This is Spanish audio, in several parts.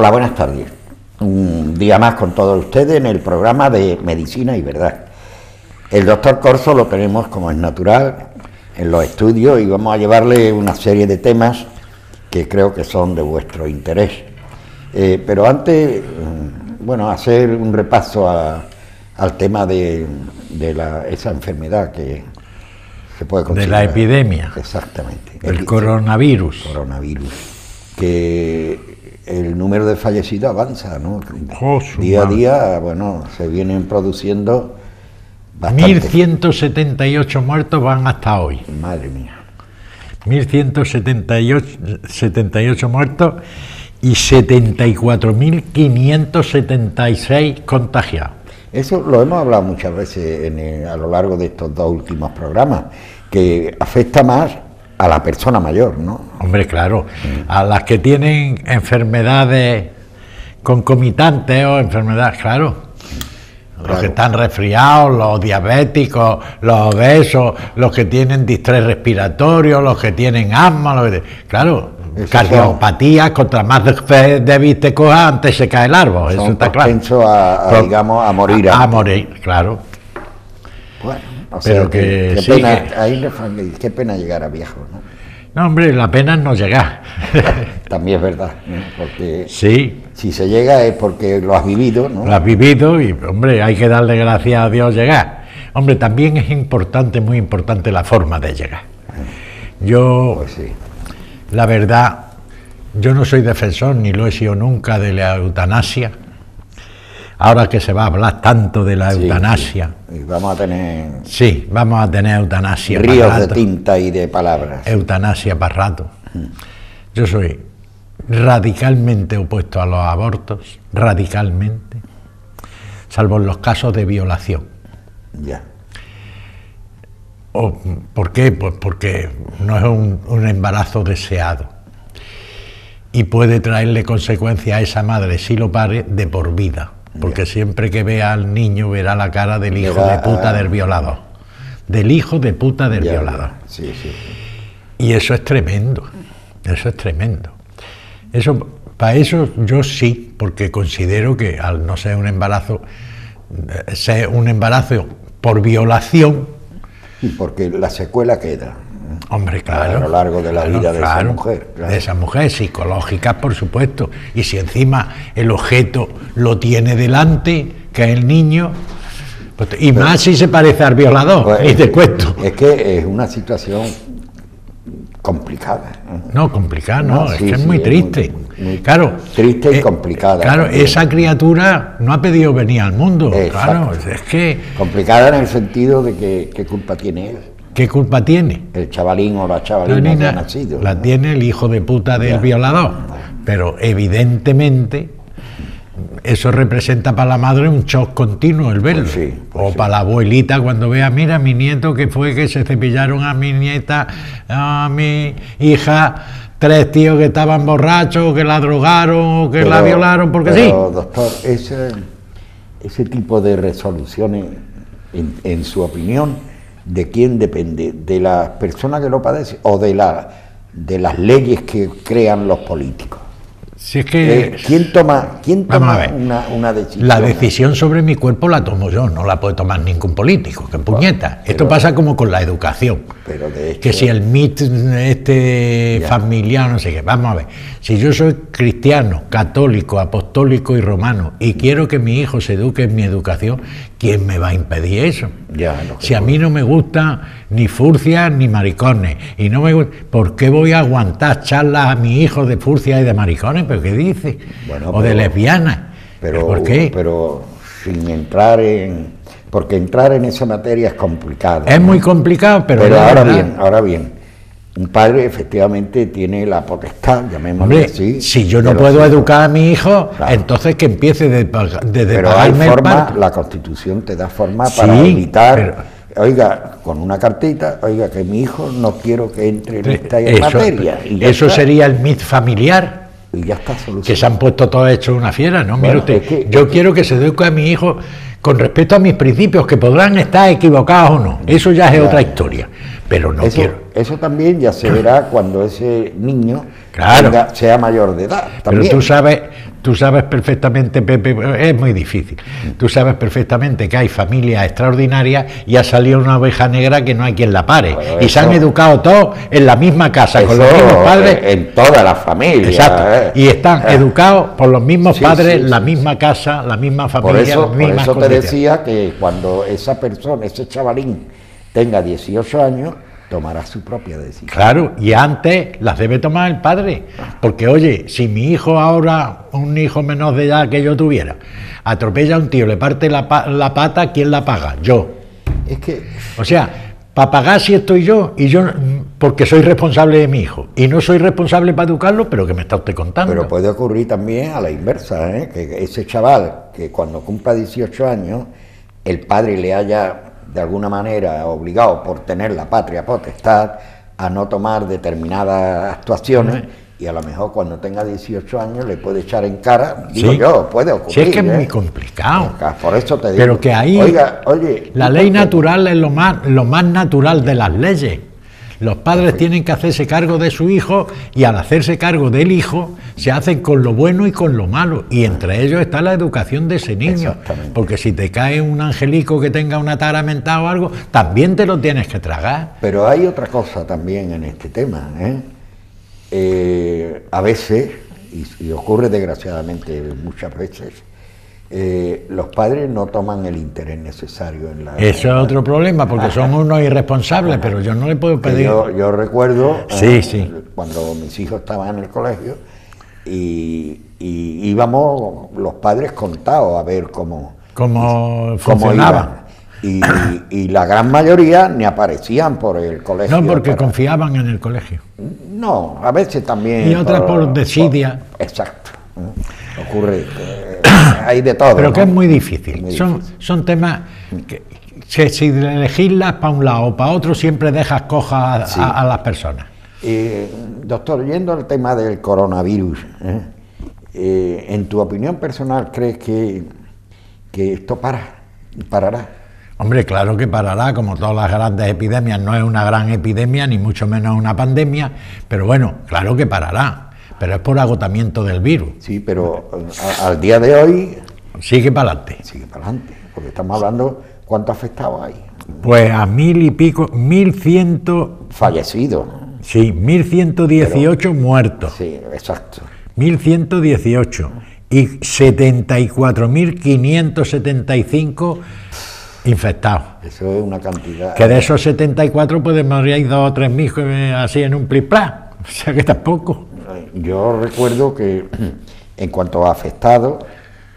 Hola, buenas tardes. Un día más con todos ustedes en el programa de Medicina y Verdad. El doctor Corso lo tenemos como es natural en los estudios y vamos a llevarle una serie de temas que creo que son de vuestro interés. Eh, pero antes, mm, bueno, hacer un repaso al tema de, esa enfermedad que se puede considerar. De la epidemia. Exactamente. El, coronavirus. Coronavirus. Que el número de fallecidos avanza, ¿no? Oh, día a día, bueno, se vienen produciendo 1.178 muertos van hasta hoy. Madre mía. 1.178 muertos y 74.576 contagiados. Eso lo hemos hablado muchas veces a lo largo de estos dos últimos programas, que afecta más a la persona mayor, ¿no? Hombre, claro, a las que tienen enfermedades concomitantes o enfermedades, claro. Los que están resfriados, los diabéticos, los obesos, los que tienen distrés respiratorio, los que tienen asma, los claro, cardiopatía, contra más débil te coja, antes se cae el árbol, eso está claro. A, digamos, a morir. A, morir, claro. Bueno, pero que, pena, ahí qué pena llegar a viejo, ¿no? No, hombre, la pena es no llegar. También es verdad, porque sí. si se llega es porque lo has vivido, ¿no? Lo has vivido y, hombre, hay que darle gracias a Dios llegar. Hombre, también es importante, muy importante la forma de llegar. Yo, pues sí. la verdad, yo no soy defensor, ni lo he sido nunca, de la eutanasia ahora que se va a hablar tanto de la eutanasia. Vamos a tener. Sí, vamos a tener eutanasia. Ríos de tinta y de palabras. Eutanasia para rato. Mm. Yo soy radicalmente opuesto a los abortos, radicalmente, salvo en los casos de violación. Ya. ¿Por qué? Pues porque no es un, un embarazo deseado y puede traerle consecuencias a esa madre si lo pare de por vida porque siempre que vea al niño verá la cara del hijo de puta del violador. Del hijo de puta del violador. Sí, sí, Y eso es tremendo. Eso es tremendo. Eso, para eso yo sí, porque considero que al no ser un embarazo, eh, ser un embarazo por violación. Y porque la secuela queda. Hombre, claro. A lo largo de la vida de esa mujer. De esa mujer, psicológica, por supuesto. Y si encima el objeto lo tiene delante, que es el niño, pues, y más si se parece al violador, pues, y te cuento. Es que es una situación complicada. No, complicada, no, es que es muy triste. claro, triste y eh, complicada. Claro, esa criatura no ha pedido venir al mundo. Claro, es que. Complicada en el sentido de que qué culpa tiene él. ¿Qué culpa tiene? El chavalín o la chavalina que ha nacido. La tiene el hijo de puta del violador. Pero evidentemente eso representa para la madre un shock continuo el verlo. Pues pues o para la abuelita cuando vea, mira, mi nieto que fue que se cepillaron a mi nieta, a mi hija, tres tíos que estaban borrachos, que la drogaron, o que la violaron, porque pero, sí. doctor, ese, ese tipo de resoluciones, en su opinión, ¿de quién depende? ¿De la persona que lo padece o de, la, de las leyes que crean los políticos? Si es que, eh, ¿Quién toma, quién toma una, decisión? La decisión sobre mi cuerpo la tomo yo, no la puede tomar ningún político, que puñeta. Esto pasa como con la educación. Pero de que si el MIT este familiar, no sé qué, vamos a ver. Si yo soy cristiano, católico, apostólico y romano y quiero que mi hijo se eduque en mi educación, ¿quién me va a impedir eso? si a mí no me gusta ni furcias ni maricones, y no me ¿por qué voy a aguantar charlas a mi hijo de furcias y de maricones? ¿Pero qué dice? o de lesbianas. Pero, ¿Por qué? Pero sin entrar en... Porque entrar en esa materia es complicado. Es muy complicado, pero... Pero ahora bien, ahora bien, un padre efectivamente tiene la potestad, llamémoslo así. Si yo no puedo educar a mi hijo, entonces que empiece de, de Pero hay forma, la Constitución te da forma para evitar, oiga, con una cartita, oiga, que mi hijo no quiero que entre en esta materia. eso sería el mit familiar. Y ya está solucionado. Que se han puesto todos hechos una fiera, ¿no? Mire usted, yo quiero que se eduque a mi hijo con respecto a mis principios, que podrán estar equivocados o no. Eso ya es otra historia. Pero no quiero eso también ya se verá cuando ese niño Claro. tenga- sea mayor de edad. Pero tú sabes, tú sabes perfectamente, Pepe, es muy difícil. Tú sabes perfectamente que hay familias extraordinarias y ha salido una oveja negra que no hay quien la pare. Bueno, y se han educado todos en la misma casa, con los mismos padres. eh, En toda la familia. Exacto. eh. Y están Eh, educados por los mismos Sí, padres, sí, la misma casa, la misma Por familia, eso, las por mismas eso te decía que cuando esa persona, ese chavalín, tenga 18 años, tomará su propia decisión. Claro, y antes las debe tomar el padre. Porque, oye, si mi hijo ahora, un hijo menor de edad que yo tuviera, atropella a un tío, le parte la, la pata, ¿quién la paga? Yo. Es que O sea, para pagar si estoy yo, y yo, porque soy responsable de mi hijo. Y no soy responsable para educarlo, pero que me está usted contando. Pero puede ocurrir también a la inversa, ¿eh? que ese chaval que cuando cumpla 18 años, el padre le haya de alguna manera obligado por tener la patria potestad a no tomar determinadas actuaciones y a lo mejor cuando tenga 18 años le puede echar en cara, digo Sí. yo, puede ocurrir. Si es que es ¿eh? muy complicado. Por eso te digo. Pero que ahí Oiga, oye, la ¿y ley natural es lo más, lo más natural de las leyes. Los padres tienen que hacerse cargo de su hijo y al hacerse cargo del hijo se hacen con lo bueno y con lo malo. Y entre ellos está la educación de ese niño. Porque si te cae un angelico que tenga una tara mental o algo, también te lo tienes que tragar. Pero hay otra cosa también en este tema. ¿eh? Eh, a veces, y, y ocurre desgraciadamente muchas veces, eh, los padres no toman el interés necesario en la... Eso es otro problema, porque son unos irresponsables, pero yo no le puedo pedir. Yo, yo recuerdo Sí, eh, sí. cuando mis hijos estaban en el colegio y, y íbamos los padres contados a ver cómo, cómo cómo funcionaba. iban. Y, y la gran mayoría ni aparecían por el colegio. No, porque para- confiaban en el colegio. No, a veces también. Y otras por desidia. exacto. Ocurre. que hay de todo. Pero que es muy difícil. Muy son, difícil. son temas que, que si legislas para un lado o para otro siempre dejas cojas a, Sí. a- a las personas. Eh, doctor, yendo al tema del coronavirus, ¿eh? Eh, en tu opinión personal, ¿crees que, que esto para? ¿Parará? Hombre, claro que parará, como todas las grandes epidemias, no es una gran epidemia, ni mucho menos una pandemia, pero bueno, claro que parará, pero es por agotamiento del virus. Sí, pero a- al día de hoy Sigue para adelante. sigue para adelante, porque estamos hablando cuánto afectado hay. Pues a mil y pico, mil ciento, Fallecidos. sí, mil ciento dieciocho muertos. Sí, exacto. 1118 y 74.575 infectados. Eso es una cantidad. Que de esos 74 pueden morir dos o tres mil eh, así en un pliplá. O sea que tampoco. Yo recuerdo que en cuanto a afectados,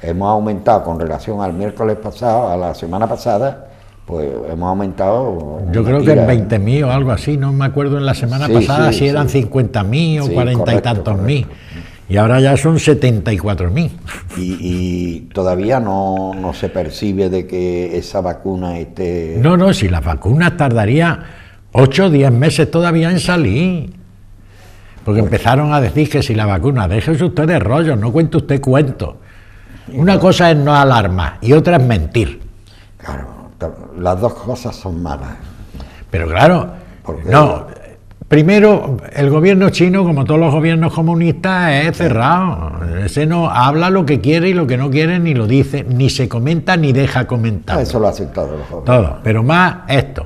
hemos aumentado con relación al miércoles pasado, a la semana pasada, pues hemos aumentado. Yo creo que en 20.000 o algo así, no me acuerdo en la semana Sí, pasada sí, si eran sí. 50.000 o Sí, 40 y tantos correcto. mil. Y ahora ya son 74.000. Y, y todavía no, no se percibe de que esa vacuna esté. No, no, si las vacunas tardaría 8 o 10 meses todavía en salir. Porque empezaron a decir que si la vacuna, déjese usted de rollo, no cuente usted cuentos. Una cosa es no alarmar y otra es mentir. Claro, las dos cosas son malas. Pero claro, no. Primero, el gobierno chino, como todos los gobiernos comunistas, es cerrado. Ese no habla lo que quiere y lo que no quiere, ni lo dice, ni se comenta, ni deja comentar. Eso lo hacen todos los jóvenes. Todo, pero más esto.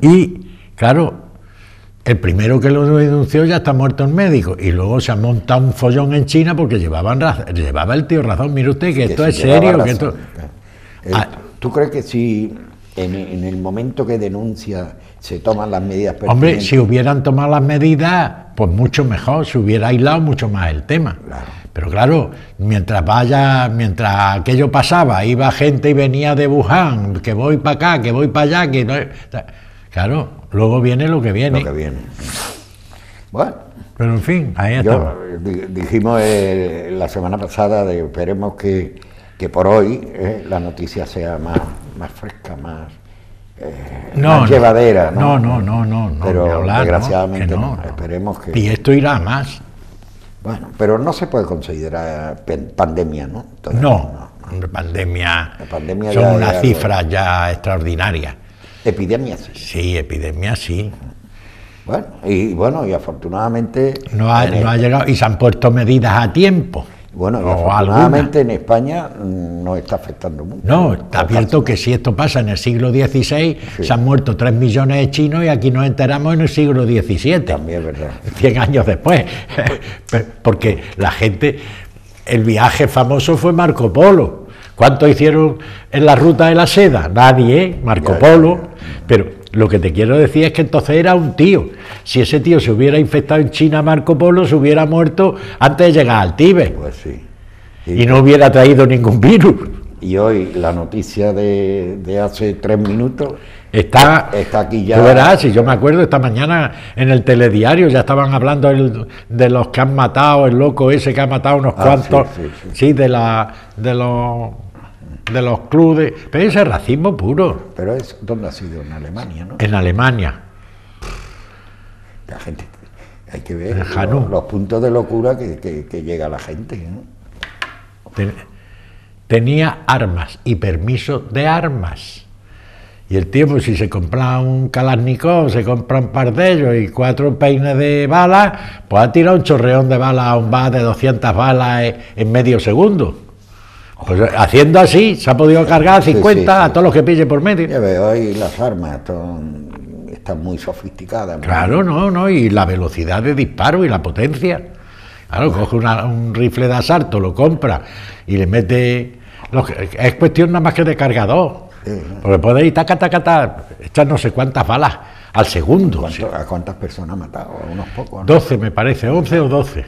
Y claro, el primero que lo denunció ya está muerto el médico y luego se ha montado un follón en China porque llevaban llevaba el tío razón. Mire usted que esto es serio, que esto. claro. Eh, Ah. ¿Tú crees que si en, en el momento que denuncia se toman las medidas Hombre, si hubieran tomado las medidas, pues mucho mejor, se hubiera aislado mucho más el tema. Claro. Pero claro, mientras vaya, mientras aquello pasaba, iba gente y venía de Wuhan, que voy para acá, que voy para allá, que no. Claro, luego viene lo que viene. lo que viene. Bueno, Pero en fin, ahí di- dijimos eh, la semana pasada de esperemos que, que por hoy eh, la noticia sea más, más fresca, más, eh, más llevadera. No, no, no, no, no, Pero desgraciadamente no, esperemos que... Y esto irá a más. Bueno, pero no se puede considerar pandemia, ¿no? Todavía No, pandemia, La pandemia son unas cifras ya extraordinarias. Epidemia sí. Sí, epidemia sí. Bueno, y bueno, y afortunadamente... No ha, no ha llegado y se han puesto medidas a tiempo. Bueno, y afortunadamente en España mm, no está afectando mucho. No, está abierto que si esto pasa en el siglo XVI, Sí. se han muerto 3 millones de chinos y aquí nos enteramos en el siglo XVII. También es verdad. 100 años después. Porque la gente, el viaje famoso fue Marco Polo. ¿Cuánto hicieron en la ruta de la seda? Nadie. Marco Polo. Pero lo que te quiero decir es que entonces era un tío. Si ese tío se hubiera infectado en China, Marco Polo se hubiera muerto antes de llegar al Tíbet Pues sí. y no hubiera traído ningún virus. Y hoy la noticia de, de hace tres minutos Está, está aquí ya. Tú verás, si yo me acuerdo esta mañana en el telediario ya estaban hablando el- de los que han matado, el loco ese que ha matado unos Ah, cuantos, sí, sí, sí. sí, de la de los de los clubes, pero ese es racismo puro Pero es ¿dónde ha sido? En Alemania, ¿no? en Alemania. La gente. Hay que ver los, los puntos de locura que, que- que llega la gente. ¿no? Ten- tenía armas y permiso de armas. Y el pues si se compra un Kalashnikov, se compra un par de ellos y cuatro peines de balas, pues ha tirado un chorreón de balas a un bar de 200 balas en, en medio segundo. Pues haciendo así, se ha podido cargar Sí, 50 sí, sí. a todos los que pille por medio. Ya veo, hoy las armas son- están muy sofisticadas. ¿no? Claro, no, no, y la velocidad de disparo y la potencia. Claro, coge una- un rifle de asalto, lo compra y le mete. es cuestión nada más que de cargador. Porque puede ir taca, taca, taca, echar no sé cuántas balas al segundo. ¿Cuánto- ¿A cuántas personas ha matado? A unos pocos. ¿no? 12, me parece, 11 o 12.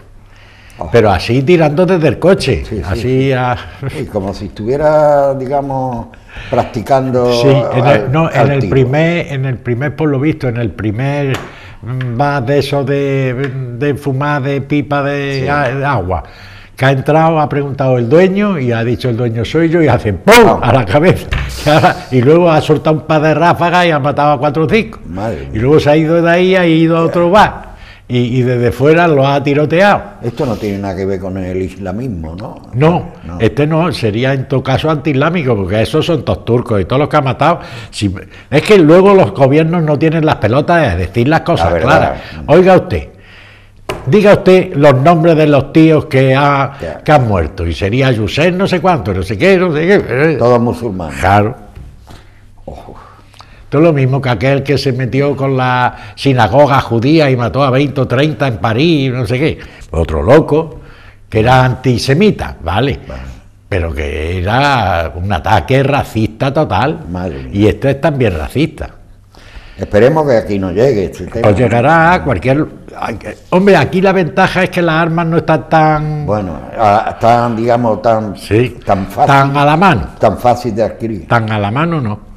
Oh. Pero así tirando desde el coche. Sí, sí, así a- Sí, como si estuviera, digamos, practicando. Sí, en al- el, no, en el primer, en el primer, por lo visto, en el primer mm, bar de eso de, de fumar de pipa de, Sí. a- de agua, que ha entrado, ha preguntado el dueño y ha dicho el dueño soy yo y hace ¡pum! Ah. a la cabeza. Y, ahora- y luego ha soltado un par de ráfagas y ha matado a cuatro o cinco. Madre Y luego se ha ido de ahí, ha ido a otro bar. Y, y desde fuera lo ha tiroteado. Esto no tiene nada que ver con el islamismo, ¿no? No, No. este no, sería en todo caso antiislámico, porque esos son todos turcos y todos los que han matado. si- es que luego los gobiernos no tienen las pelotas de decir las cosas claras. Oiga usted, diga usted los nombres de los tíos que, ha- que han muerto, y sería Yusef no sé cuánto, no sé qué, no sé qué. eh, Todos musulmanes. Claro. Ojo. Esto es lo mismo que aquel que se metió con la sinagoga judía y mató a 20 o 30 en París, no sé qué. Otro loco, que era antisemita, vale. Pero que era un ataque racista total. Madre. Y este es también racista. Esperemos que aquí no llegue este tema. Pues llegará a cualquier. Hombre, aquí la ventaja es que las armas no están tan. Bueno, tan, digamos, tan, sí, tan fácil. tan a la mano. tan fácil de adquirir. Tan a la mano no.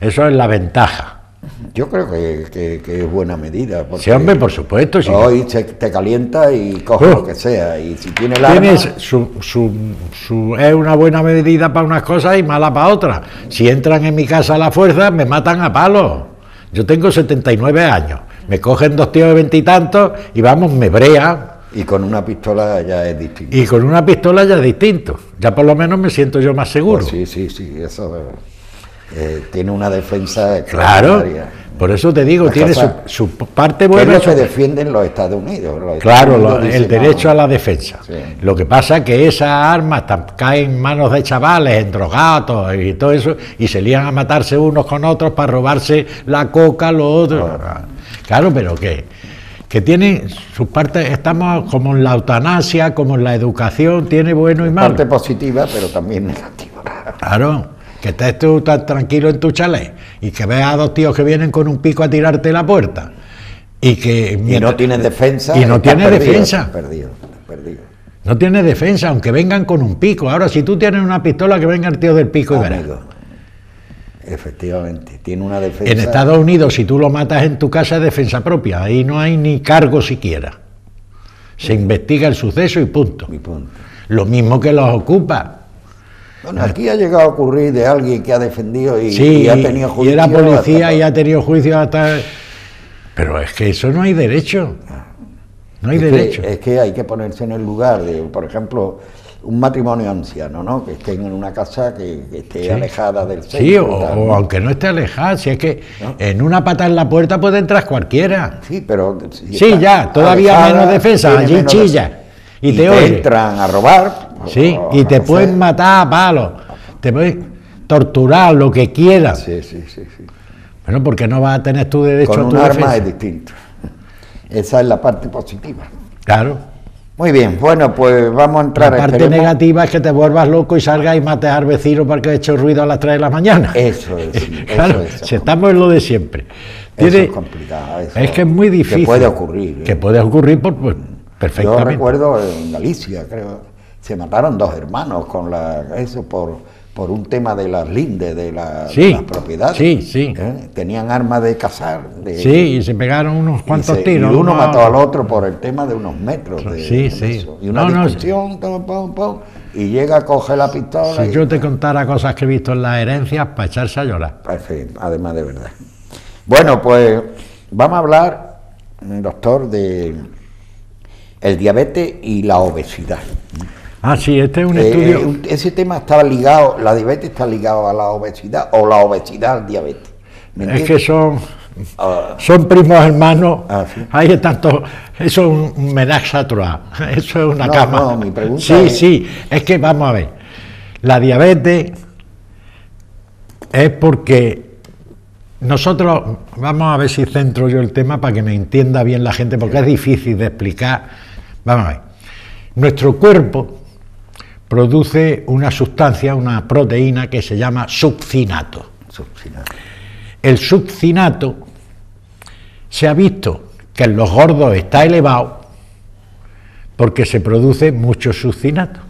Eso es la ventaja. Yo creo que, que- que es buena medida. Porque Sí, hombre, por supuesto. sí. Hoy se- te calienta y coge Oh. lo que sea. Y si tiene arma, Tienes su, su, su- es una buena medida para unas cosas y mala para otras. Si entran en mi casa a la fuerza, me matan a palos. Yo tengo 79 años. Me cogen dos tíos de veintitantos y, vamos, me brean. y con una pistola ya es distinto. Y con una pistola ya es distinto. Ya por lo menos me siento yo más seguro. Pues sí, sí, sí, eso eh, tiene una defensa claro. Por eso te digo, Las tiene su, su parte Que es buena. lo y que su- defienden los Estados Unidos. Los Claro, Estados lo- Unidos el derecho no, a la defensa. Sí. Lo que pasa es que esas armas caen en manos de chavales, en drogatos y todo eso, y se lían a matarse unos con otros para robarse la coca, lo otro. Claro, pero que, que tiene sus partes, estamos como en la eutanasia, como en la educación, tiene bueno y malo. Parte positiva, pero también negativa. Claro, que estés tú tan tranquilo en tu chalet y que veas a dos tíos que vienen con un pico a tirarte la puerta y que Y no tienen defensa. y no estás tiene perdido, defensa. Perdido, perdido. No tiene defensa, aunque vengan con un pico. Ahora, si tú tienes una pistola, que venga el tío del pico y verás. Efectivamente, tiene una defensa. En Estados Unidos, si tú lo matas en tu casa, es defensa propia. Ahí no hay ni cargo siquiera. Se investiga el suceso y punto. Lo mismo que los ocupa. Bueno, aquí ha llegado a ocurrir de alguien que ha defendido y, Sí, y ha tenido y juicio. era policía y ha tenido juicio hasta... Pero es que eso no hay derecho. No hay es que- derecho. es que hay que ponerse en el lugar de, por ejemplo, un matrimonio anciano, ¿no? Que estén en una casa que, esté alejada del centro. Sí, o, aunque no esté alejada, si es que en una pata en la puerta puede entrar cualquiera. Sí, pero... sí, ya, todavía menos defensa, allí chilla. Y, te, entran a robar. Sí, y te pueden matar a palos, te pueden torturar, lo que quieras. Sí, sí, sí, sí. Bueno, porque no vas a tener tu derecho Con a tu un arma es distinto. Esa es la parte positiva. Claro. Muy bien, bueno, pues vamos a entrar. La parte negativa es que te vuelvas loco y salgas y mates al vecino porque ha hecho ruido a las 3 de la mañana. Eso es. claro, si estamos en lo de siempre. eso es complicado. es que es muy difícil. Que puede ocurrir. Que puede ocurrir por, pues, perfectamente. Yo recuerdo en Galicia, creo, se mataron dos hermanos con la eso por por un tema de las lindes, de, la, las propiedades. Sí, sí. ¿eh? Tenían armas de cazar. sí, y se pegaron unos cuantos tiros. Y uno mató al otro por el tema de unos metros. De, sí, sí. Y una discusión, y llega, a coger la pistola. Si yo te contara cosas que he visto en las herencias, para echarse a llorar. además de verdad. Bueno, pues vamos a hablar, doctor, de el diabetes y la obesidad. Ah, sí, este es un eh, estudio. Eh, ese tema estaba ligado, la diabetes está ligado a la obesidad o la obesidad al diabetes. es que son, ah. son primos hermanos. Ah, ¿sí? Ahí tanto. Eso es un menaje a Eso es una cama. No, mi pregunta sí, es... sí. Es que vamos a ver. La diabetes es porque nosotros, vamos a ver si centro yo el tema para que me entienda bien la gente, porque es difícil de explicar. Vamos a ver. Nuestro cuerpo produce una sustancia, una proteína que se llama succinato. El succinato se ha visto que en los gordos está elevado porque se produce mucho succinato.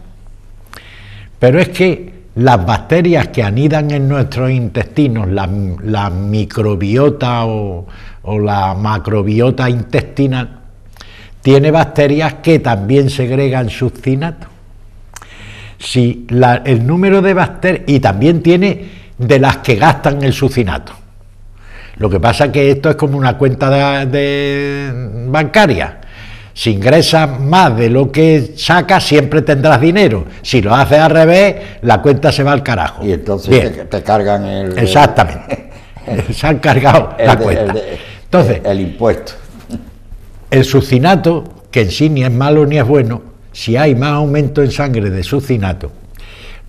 Pero es que las bacterias que anidan en nuestros intestinos, la, microbiota o, o la macrobiota intestinal, tiene bacterias que también segregan succinato si el número de bacterias, y también tiene de las que gastan el sucinato. Lo que pasa es que esto es como una cuenta de, bancaria. Si ingresas más de lo que sacas, siempre tendrás dinero. Si lo haces al revés, la cuenta se va al carajo. Y entonces te, cargan el. Exactamente. se han cargado la cuenta. entonces, el impuesto. El sucinato, que en sí ni es malo ni es bueno, si hay más aumento en sangre de sucinato,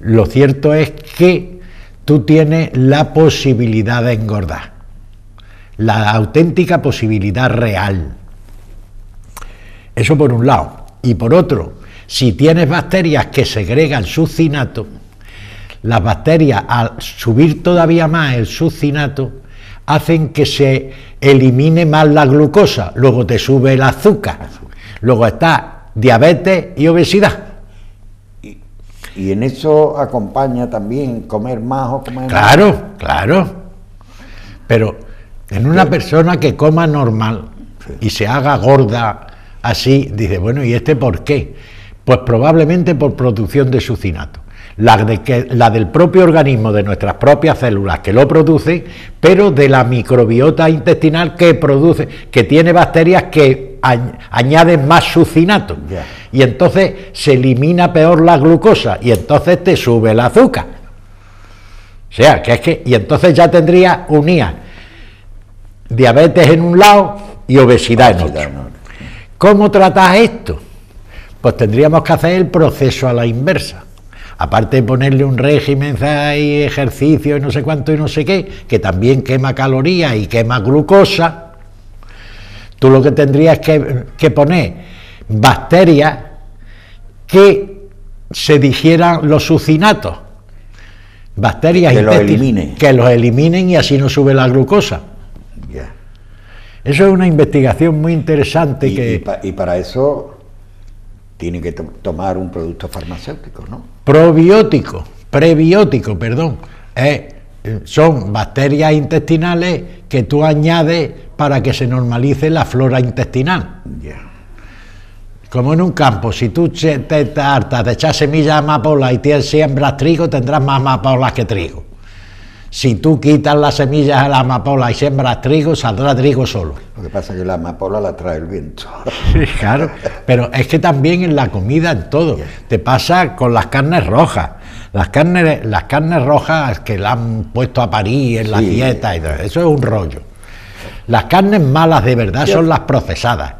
lo cierto es que tú tienes la posibilidad de engordar, la auténtica posibilidad real. Eso por un lado. Y por otro, si tienes bacterias que segregan sucinato, las bacterias al subir todavía más el sucinato hacen que se elimine más la glucosa, luego te sube el azúcar, luego está diabetes y obesidad. Y, en eso acompaña también comer más o comer Claro, claro. Pero en una persona que coma normal y se haga gorda así, dice, bueno, ¿y este por qué? Pues probablemente por producción de sucinato la, de que, la del propio organismo, de nuestras propias células que lo producen, pero de la microbiota intestinal que produce, que tiene bacterias que añaden más sucinato. Y entonces se elimina peor la glucosa y entonces te sube el azúcar. O sea, que es que, y entonces ya tendría unía diabetes en un lado y obesidad en otro. ¿Cómo tratas esto? Pues tendríamos que hacer el proceso a la inversa aparte de ponerle un régimen ejercicio y no sé cuánto y no sé qué, que también quema calorías y quema glucosa, tú lo que tendrías que, que poner bacterias que se digieran los sucinatos, bacterias que los eliminen. que los eliminen y así no sube la glucosa. Eso es una investigación muy interesante que... y para eso tiene que tomar un producto farmacéutico, ¿no? Probiótico, prebiótico, perdón. Eh, son bacterias intestinales que tú añades para que se normalice la flora intestinal. Como en un campo, si tú te, te hartas de echar semillas de amapola y tienes, siembras trigo, tendrás más amapolas que trigo. Si tú quitas las semillas a la amapola y siembras trigo, saldrá trigo solo. Lo que pasa es que la amapola la trae el viento. claro, pero es que también en la comida, en todo. Te pasa con las carnes rojas. Las carnes, las carnes rojas que la han puesto a parir en la dieta, y eso es un rollo. Las carnes malas de verdad son las procesadas.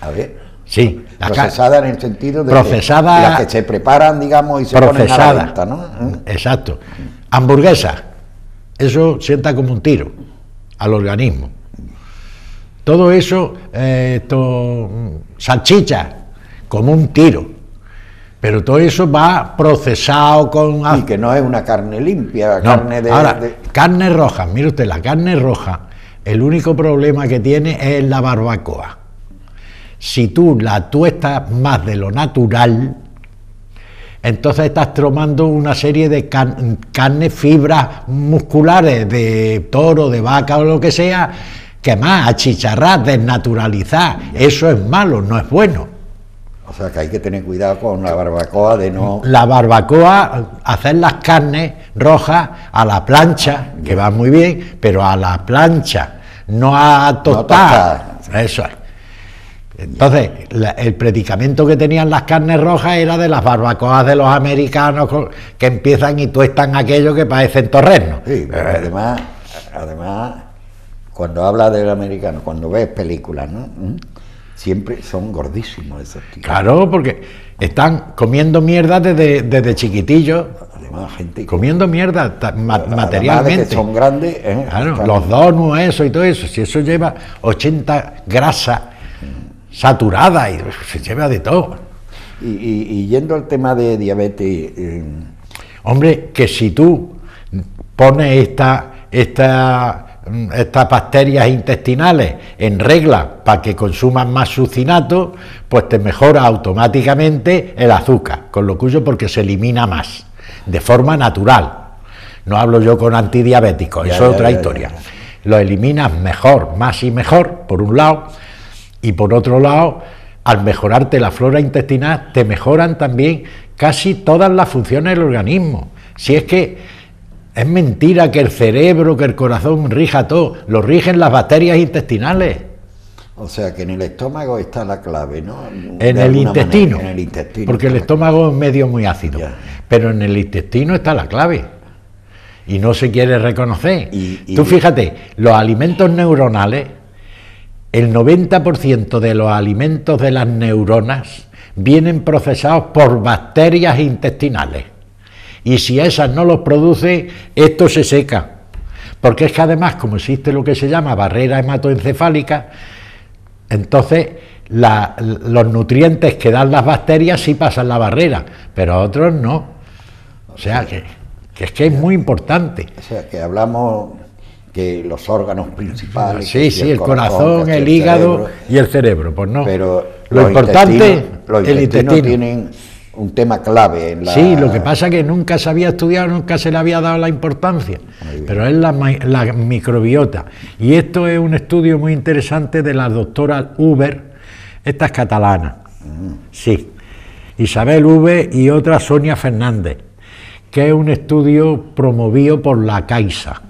A ver. Sí, procesadas en el sentido de procesada, las que se preparan, digamos, y se ponen a la venta, ¿no? Exacto. Hamburguesa, eso sienta como un tiro al organismo. Todo eso, eh, salchicha, como un tiro. Pero todo eso va procesado con... Y que no es una carne limpia, carne de, ahora, Carne roja, mire usted, la carne roja, el único problema que tiene es la barbacoa. Si tú la tuestas más de lo natural, entonces estás tomando una serie de carnes, fibras musculares de toro, de vaca o lo que sea, que más achicharrar, desnaturalizar. Eso es malo, no es bueno. O sea que hay que tener cuidado con la barbacoa de no. La barbacoa, hacer las carnes rojas a la plancha, que va muy bien, pero a la plancha, no a tostar. Eso es. Entonces, el predicamento que tenían las carnes rojas era de las barbacoas de los americanos que empiezan y tuestan aquello que parecen torrenos. Sí, pero además, además, cuando habla del americano, cuando ves películas, ¿no? ¿Mm? Siempre son gordísimos esos tíos. Claro, porque están comiendo mierda desde, desde chiquitillos. Además, gente. Comiendo mierda materialmente. son grandes. ¿eh? Claro, los donuts, eso y todo eso. Si eso lleva 80 grasas saturada y se lleva de todo. Y, yendo al tema de diabetes... Eh, Hombre, que si tú pones esta, esta, estas bacterias intestinales en regla para que consuman más sucinato, pues te mejora automáticamente el azúcar, con lo cuyo porque se elimina más, de forma natural. No hablo yo con antidiabéticos, eso es otra historia. Lo eliminas mejor, más y mejor, por un lado, y por otro lado, al mejorarte la flora intestinal, te mejoran también casi todas las funciones del organismo. Si es que es mentira que el cerebro, que el corazón rija todo, lo rigen las bacterias intestinales. O sea que en el estómago está la clave, ¿no? En el, intestino, en el intestino. Porque el estómago es medio muy ácido. Pero en el intestino está la clave. Y no se quiere reconocer. Tú fíjate, los alimentos neuronales el 90% de los alimentos de las neuronas vienen procesados por bacterias intestinales. Y si esas no los produce, esto se seca. Porque es que además, como existe lo que se llama barrera hematoencefálica, entonces los nutrientes que dan las bacterias sí pasan la barrera, pero otros no. O sea que, que es que es muy importante. O sea que hablamos que los órganos principales. Sí, sí, el, corazón, el, hígado y el cerebro, pues no. Pero lo importante, los el intestino tienen un tema clave en la... Sí, lo que pasa es que nunca se había estudiado, nunca se le había dado la importancia, pero es la, microbiota. Y esto es un estudio muy interesante de la doctora Uber, esta es catalana, mm. sí, Isabel Uber y otra Sonia Fernández, que es un estudio promovido por la Caixa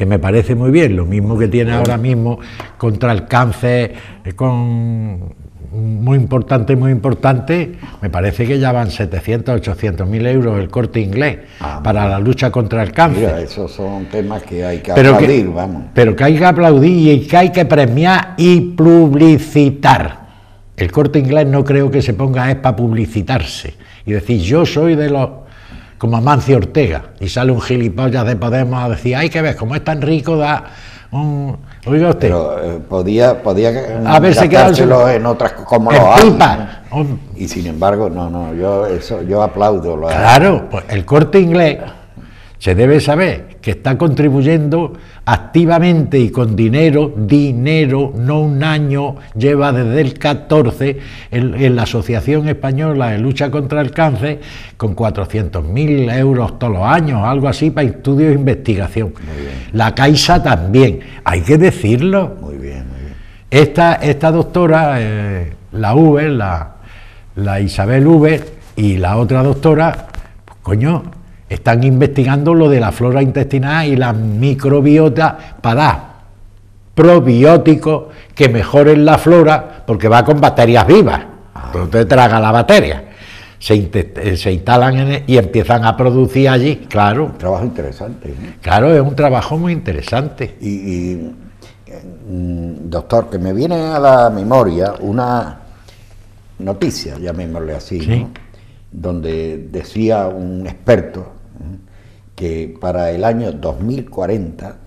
que me parece muy bien, lo mismo que tiene ahora mismo contra el cáncer, eh, con muy importante, muy importante, me parece que ya van 700, 800 mil euros el corte inglés ah, para la lucha contra el cáncer. Mira, esos son temas que hay que aplaudir, vamos. Pero que hay que aplaudir y que hay que premiar y publicitar. El corte inglés no creo que se ponga es para publicitarse y decir yo soy de los como Amancio Ortega, y sale un gilipollas de Podemos a decir, ay, que ves, como es tan rico, da un... Oiga usted. Pero eh, podía, podía a ver, en otras como lo Y sin embargo, no, no, yo eso yo aplaudo. Lo claro, pues el corte inglés se debe saber que está contribuyendo activamente y con dinero, dinero, no un año, lleva desde el 14 en, la Asociación Española de Lucha contra el Cáncer con 400.000 euros todos los años, algo así, para estudios e investigación. La Caixa también, hay que decirlo. Muy bien, muy bien. Esta, esta doctora, eh, la Uber, la, la Isabel Uber y la otra doctora, pues, coño, están investigando lo de la flora intestinal y la microbiota para dar probióticos que mejoren la flora porque va con bacterias vivas. Entonces traga la bacteria. Se, eh, se instalan y empiezan a producir allí, claro. Un trabajo interesante. Claro, es un trabajo muy interesante. Y, mm, doctor, que me viene a la memoria una noticia, llamémosle así, donde decía un experto que para el año 2040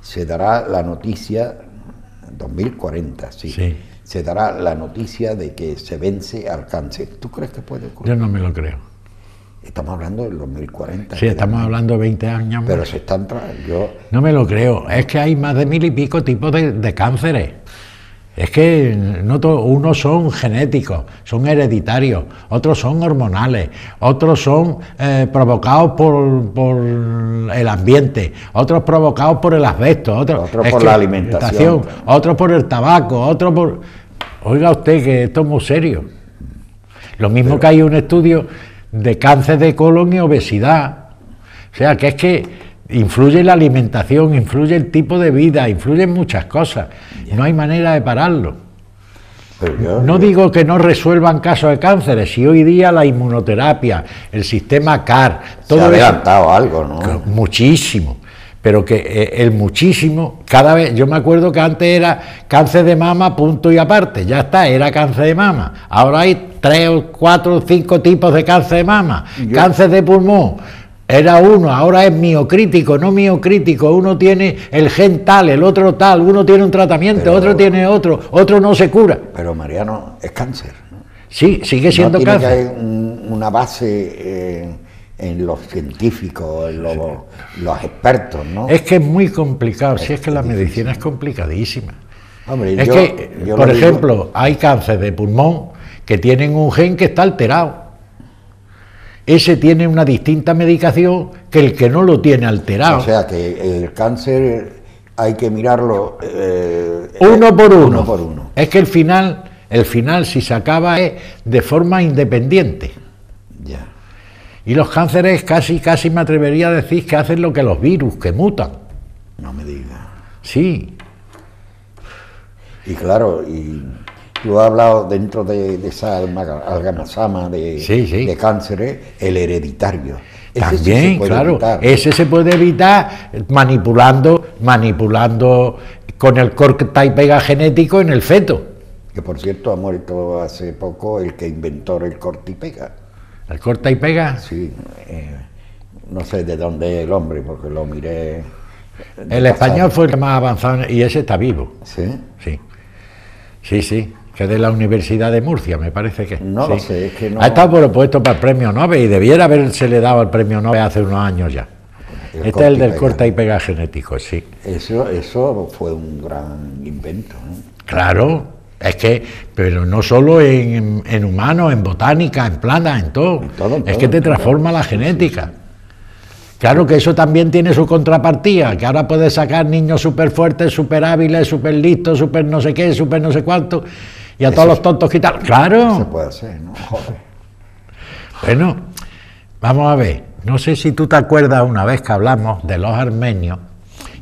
se dará la noticia, 2040, sí, se dará la noticia de que se vence al cáncer. ¿Tú crees que puede ocurrir? Yo no me lo creo. Estamos hablando del 2040. Sí, estamos hablando de 20 años. Pero se están... Yo... No me lo creo. Es que hay más de mil y pico tipos de, de cánceres. Es que no unos son genéticos, son hereditarios, otros son hormonales, otros son eh, provocados por, el ambiente, otros provocados por el asbesto, otros por la alimentación, otros por el tabaco, otros por... Oiga usted que esto es muy serio. Lo mismo que hay un estudio de cáncer de colon y obesidad. O sea, que es que Influye la alimentación, influye el tipo de vida, influyen muchas cosas. No hay manera de pararlo. no digo que no resuelvan casos de cánceres, si hoy día la inmunoterapia, el sistema CAR, todo Se ha adelantado algo, ¿no? Muchísimo. Pero que eh, el muchísimo, cada vez, yo me acuerdo que antes era cáncer de mama, punto y aparte, ya está, era cáncer de mama. Ahora hay tres, cuatro, cinco tipos de cáncer de mama, cáncer de pulmón, era uno, ahora es miocrítico, no miocrítico, uno tiene el gen tal, el otro tal, uno tiene un tratamiento, otro tiene otro, otro no se cura. Pero Mariano, es cáncer. ¿no? Sí, sigue siendo no tiene cáncer. Que hay una base eh, en los científicos, en los, expertos, ¿no? Es que es muy complicado, si es que la medicina es complicadísima. Hombre, es que, por ejemplo, hay cáncer de pulmón que tienen un gen que está alterado ese tiene una distinta medicación que el que no lo tiene alterado. O sea que el cáncer hay que mirarlo eh, uno, por uno. por uno. Es que el final, el final si se acaba es de forma independiente. Ya. Y los cánceres casi, casi me atrevería a decir que hacen lo que los virus, que mutan. No me diga. Sí. Y claro, y Tú has hablado dentro de, esa algamasama de, de cánceres, el hereditario. También, claro, ese se puede evitar manipulando, manipulando con el corta y pega genético en el feto. Que por cierto ha muerto hace poco el que inventó el corta y pega. ¿El corta y pega? Sí, eh, no sé de dónde es el hombre, porque lo miré. El español fue el más avanzado y ese está vivo. ¿Sí? Sí. Sí, sí que de la Universidad de Murcia, me parece que. No lo sé, es que no. Ha estado propuesto para el premio Nobel y debiera haberse le dado el premio Nobel hace unos años ya. este es el del corta y pega genético, sí. Eso, eso fue un gran invento. Claro, es que, pero no solo en, humanos, en botánica, en plantas, en todo. es que te transforma la genética. Claro que eso también tiene su contrapartida, que ahora puedes sacar niños súper fuertes, súper hábiles, súper listos, súper no sé qué, súper no sé cuánto, y a todos los tontos quitar. Claro. Se puede hacer, ¿no? Bueno, vamos a ver. No sé si tú te acuerdas una vez que hablamos de los armenios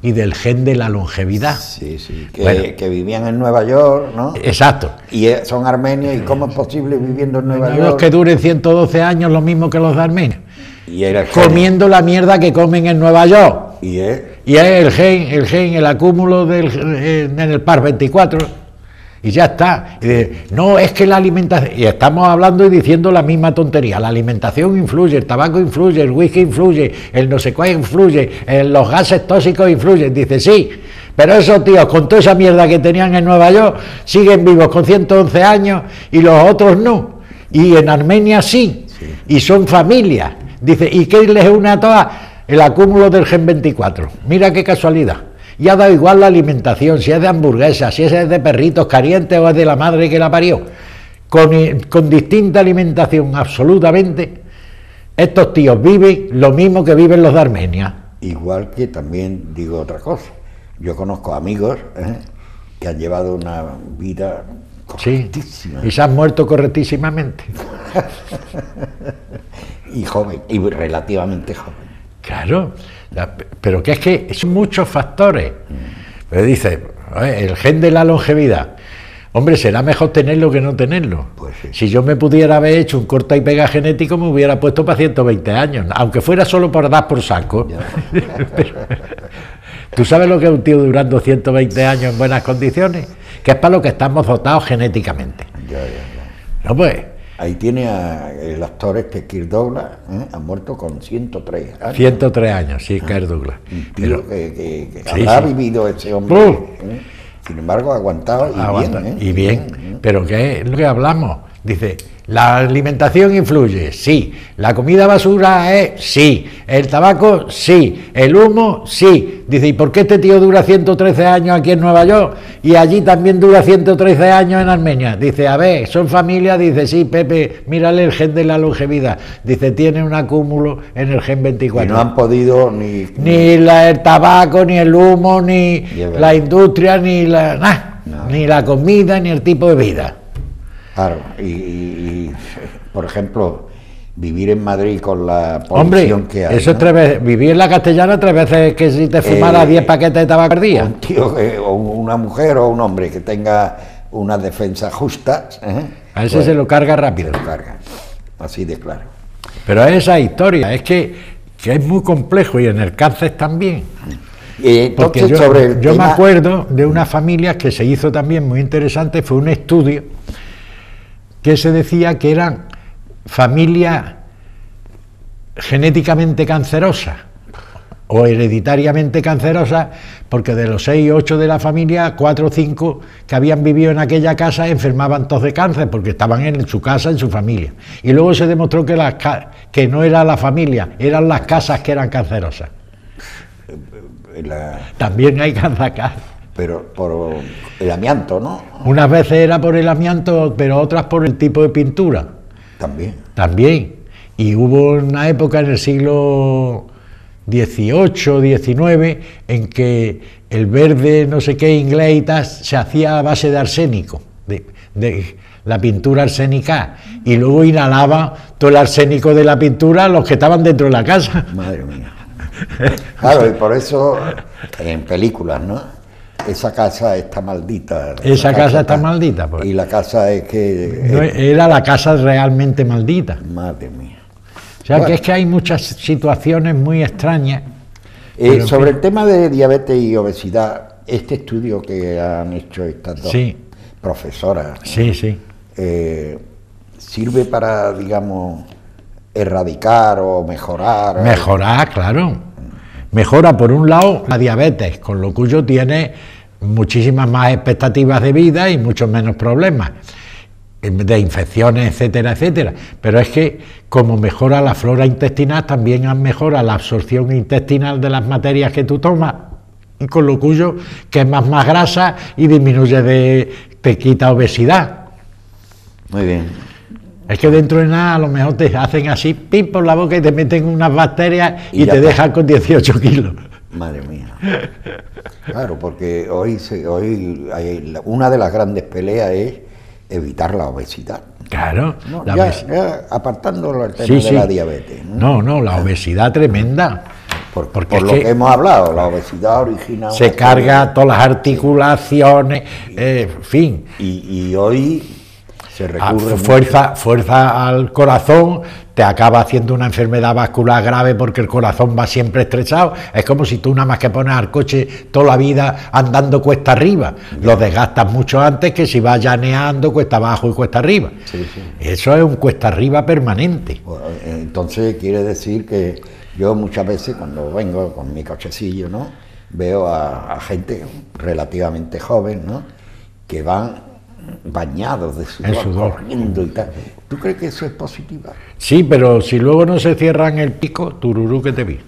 y del gen de la longevidad. Sí, sí, que, vivían en Nueva York, ¿no? Exacto. Y eh, son armenios, ¿y cómo es posible viviendo en Nueva York? York? que duren 112 años lo mismo que los de Armenia. Y comiendo la mierda que comen en Nueva York. Y es, y es el gen, el gen, el acúmulo del, en el par 24 y ya está. no, es que la alimentación, y estamos hablando y diciendo la misma tontería, la alimentación influye, el tabaco influye, el whisky influye, el no sé cuál influye, los gases tóxicos influyen. Dice, sí, pero esos tíos con toda esa mierda que tenían en Nueva York siguen vivos con 111 años y los otros no. Y en Armenia sí, y son familias. Dice, ¿y qué les une a todas? El acúmulo del gen 24. Mira qué casualidad y ha dado igual la alimentación, si es de hamburguesas, si es de perritos calientes o es de la madre que la parió, con, distinta alimentación absolutamente, estos tíos viven lo mismo que viven los de Armenia. Igual que también digo otra cosa, yo conozco amigos ¿eh? que han llevado una vida correctísima. y se han muerto correctísimamente. Y joven, y relativamente joven. Claro, pero que es que son muchos factores. Pero dice, el gen de la longevidad. Hombre, será mejor tenerlo que no tenerlo. Pues si yo me pudiera haber hecho un corta y pega genético, me hubiera puesto para 120 años, aunque fuera solo por dar por saco. ¿Tú sabes lo que es un tío durando 120 años en buenas condiciones? Que es para lo que estamos dotados genéticamente. no, pues. Ahí tiene a, el actor este Kirk Douglas, ¿eh? ha muerto con 103 años. 103 años, sí, ah, Kirk Douglas. Un tío que, habrá vivido ese hombre. ¿eh? Sin embargo, ha aguantado y bien. ¿eh? Y bien, pero ¿qué es lo que hablamos? Dice, ¿La alimentación influye? Sí. ¿La comida basura es? Sí. ¿El tabaco? Sí. ¿El humo? Sí. Dice, ¿y por qué este tío dura 113 años aquí en Nueva York y allí también dura 113 años en Armenia? Dice, a ver, son familia. Dice, sí, Pepe, mírale el gen de la longevidad. Dice, tiene un acúmulo en el gen 24. Y no han podido ni... Ni el tabaco, ni el humo, ni la industria, ni la... Ni la comida, ni el tipo de vida. Claro, y, por ejemplo, vivir en Madrid con la polución que hay. Eso es tres veces, vivir en la castellana tres veces que si te fumara 10 eh, paquetes de tabaco al día. Un tío, o una mujer o un hombre que tenga una defensa justa. ¿eh? A ese se lo carga rápido. Se lo carga, así de claro. Pero esa historia, es que, es muy complejo y en el cáncer también. Eh, Porque yo, sobre yo me acuerdo de una familia que se hizo también muy interesante, fue un estudio que se decía que eran familias genéticamente cancerosas o hereditariamente cancerosas, porque de los seis o ocho de la familia, cuatro o cinco que habían vivido en aquella casa enfermaban todos de cáncer, porque estaban en su casa, en su familia. Y luego se demostró que, las, que no era la familia, eran las casas que eran cancerosas. También hay cáncer pero por el amianto, ¿no? Unas veces era por el amianto, pero otras por el tipo de pintura. También. También. Y hubo una época en el siglo XVIII, XIX, en que el verde no sé qué inglés se hacía a base de arsénico, de, la pintura arsénica, y luego inhalaba todo el arsénico de la pintura los que estaban dentro de la casa. Madre mía. Claro, y por eso en películas, ¿no? Esa casa está maldita. Esa casa, está, maldita. Pues. Y la casa es que... era la casa realmente maldita. Madre mía. O sea, que es que hay muchas situaciones muy extrañas. Eh, sobre el tema de diabetes y obesidad, este estudio que han hecho estas dos profesoras, sí, sí. Eh, sirve para, digamos, erradicar o mejorar. Mejorar, claro. Mejora, por un lado, la diabetes, con lo cuyo tiene muchísimas más expectativas de vida y muchos menos problemas de infecciones, etcétera, etcétera. Pero es que como mejora la flora intestinal, también mejora la absorción intestinal de las materias que tú tomas, y con lo cuyo que es más, más grasa y disminuye de, te quita obesidad. Muy bien. Es que dentro de nada a lo mejor te hacen así, pim por la boca y te meten unas bacterias y, te dejan con 18 kilos. Madre mía. Claro, porque hoy, hoy una de las grandes peleas es evitar la obesidad. Claro, apartando el tema de la diabetes. ¿no? no, la obesidad tremenda. Por, porque lo que, hemos hablado, la obesidad original. Se carga todas las articulaciones, en fin. Y, hoy se recurre. fuerza, fuerza al corazón, te acaba haciendo una enfermedad vascular grave porque el corazón va siempre estrechado. Es como si tú nada más que pones al coche toda la vida andando cuesta arriba. Lo desgastas mucho antes que si vas llaneando cuesta abajo y cuesta arriba. Eso es un cuesta arriba permanente. entonces quiere decir que yo muchas veces cuando vengo con mi cochecillo, ¿no? Veo a, a gente relativamente joven, ¿no? Que van bañados de sudor, corriendo y tal. ¿Tú crees que eso es positivo? Sí, pero si luego no se cierran el pico, tururú que te vi.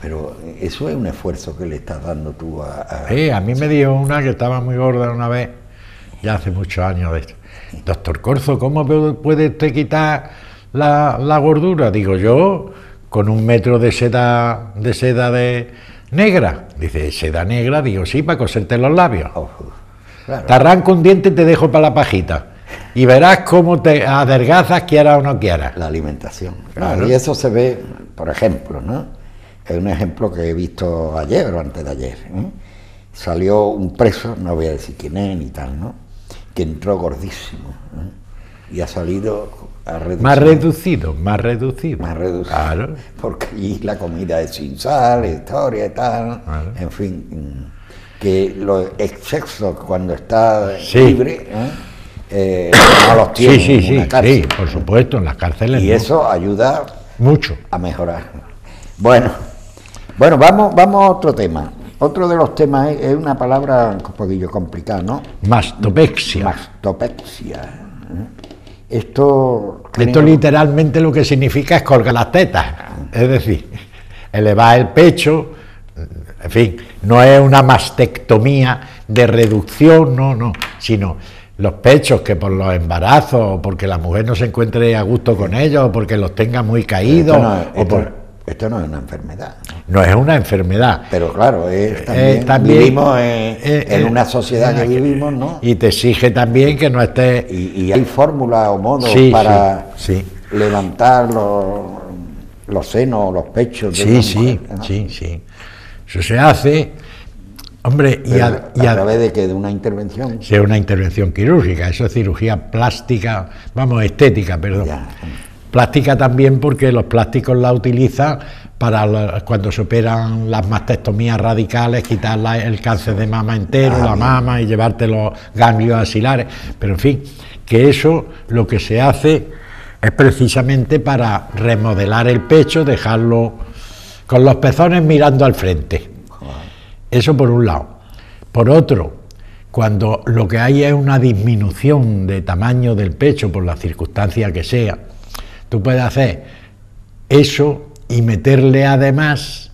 Pero eso es un esfuerzo que le estás dando tú a... a... Sí, a mí me dio una que estaba muy gorda una vez, ya hace muchos años de esto. Doctor Corzo, ¿cómo puede usted quitar la, la, gordura? Digo yo, con un metro de seda de seda de negra. Dice, ¿seda negra? Digo, sí, para coserte los labios. Te arranco un diente y te dejo para la pajita. y verás cómo te adelgazas, quiera o no quiera. La alimentación. Claro. Y eso se ve, por ejemplo, ¿no? Es un ejemplo que he visto ayer o antes de ayer. ¿eh? Salió un preso, no voy a decir quién es ni tal, ¿no? Que entró gordísimo ¿eh? y ha salido más reducido, más reducido. Más reducido. Claro. Porque allí la comida es sin sal, historia y tal. En fin, que los excesos cuando está libre ¿eh? Eh, no los tiene. Sí, sí, sí, sí, por supuesto, en las cárceles. Y eso ayuda mucho a mejorar. Bueno, bueno, vamos, vamos a otro tema. Otro de los temas es, una palabra un poquillo complicada, ¿no? Mastopexia. Mastopexia. ¿eh? Esto, Esto literalmente lo que significa es colgar las tetas, es decir, elevar el pecho, en fin, no es una mastectomía de reducción, no, no, sino los pechos que por los embarazos, o porque la mujer no se encuentre a gusto con ellos, o porque los tenga muy caídos, o por esto no es una enfermedad. No, es una enfermedad. Pero claro, es también, vivimos en, una sociedad que vivimos, ¿no? Y te exige también que no estés... Y, hay fórmulas o modos para levantar los, los senos, los pechos de Sí, sí, sí, sí. Eso se hace... Hombre, y a, través de que de una intervención. Sí, una intervención quirúrgica, eso es cirugía plástica, vamos, estética, perdón. Plástica también porque los plásticos la utilizan para cuando se operan las mastectomías radicales, quitar el cáncer de mama entero, la mama y llevarte los ganglios axilares. Pero en fin, que eso lo que se hace es precisamente para remodelar el pecho, dejarlo con los pezones mirando al frente. Eso por un lado. Por otro, cuando lo que hay es una disminución de tamaño del pecho por la circunstancia que sea, Tú puedes hacer eso y meterle además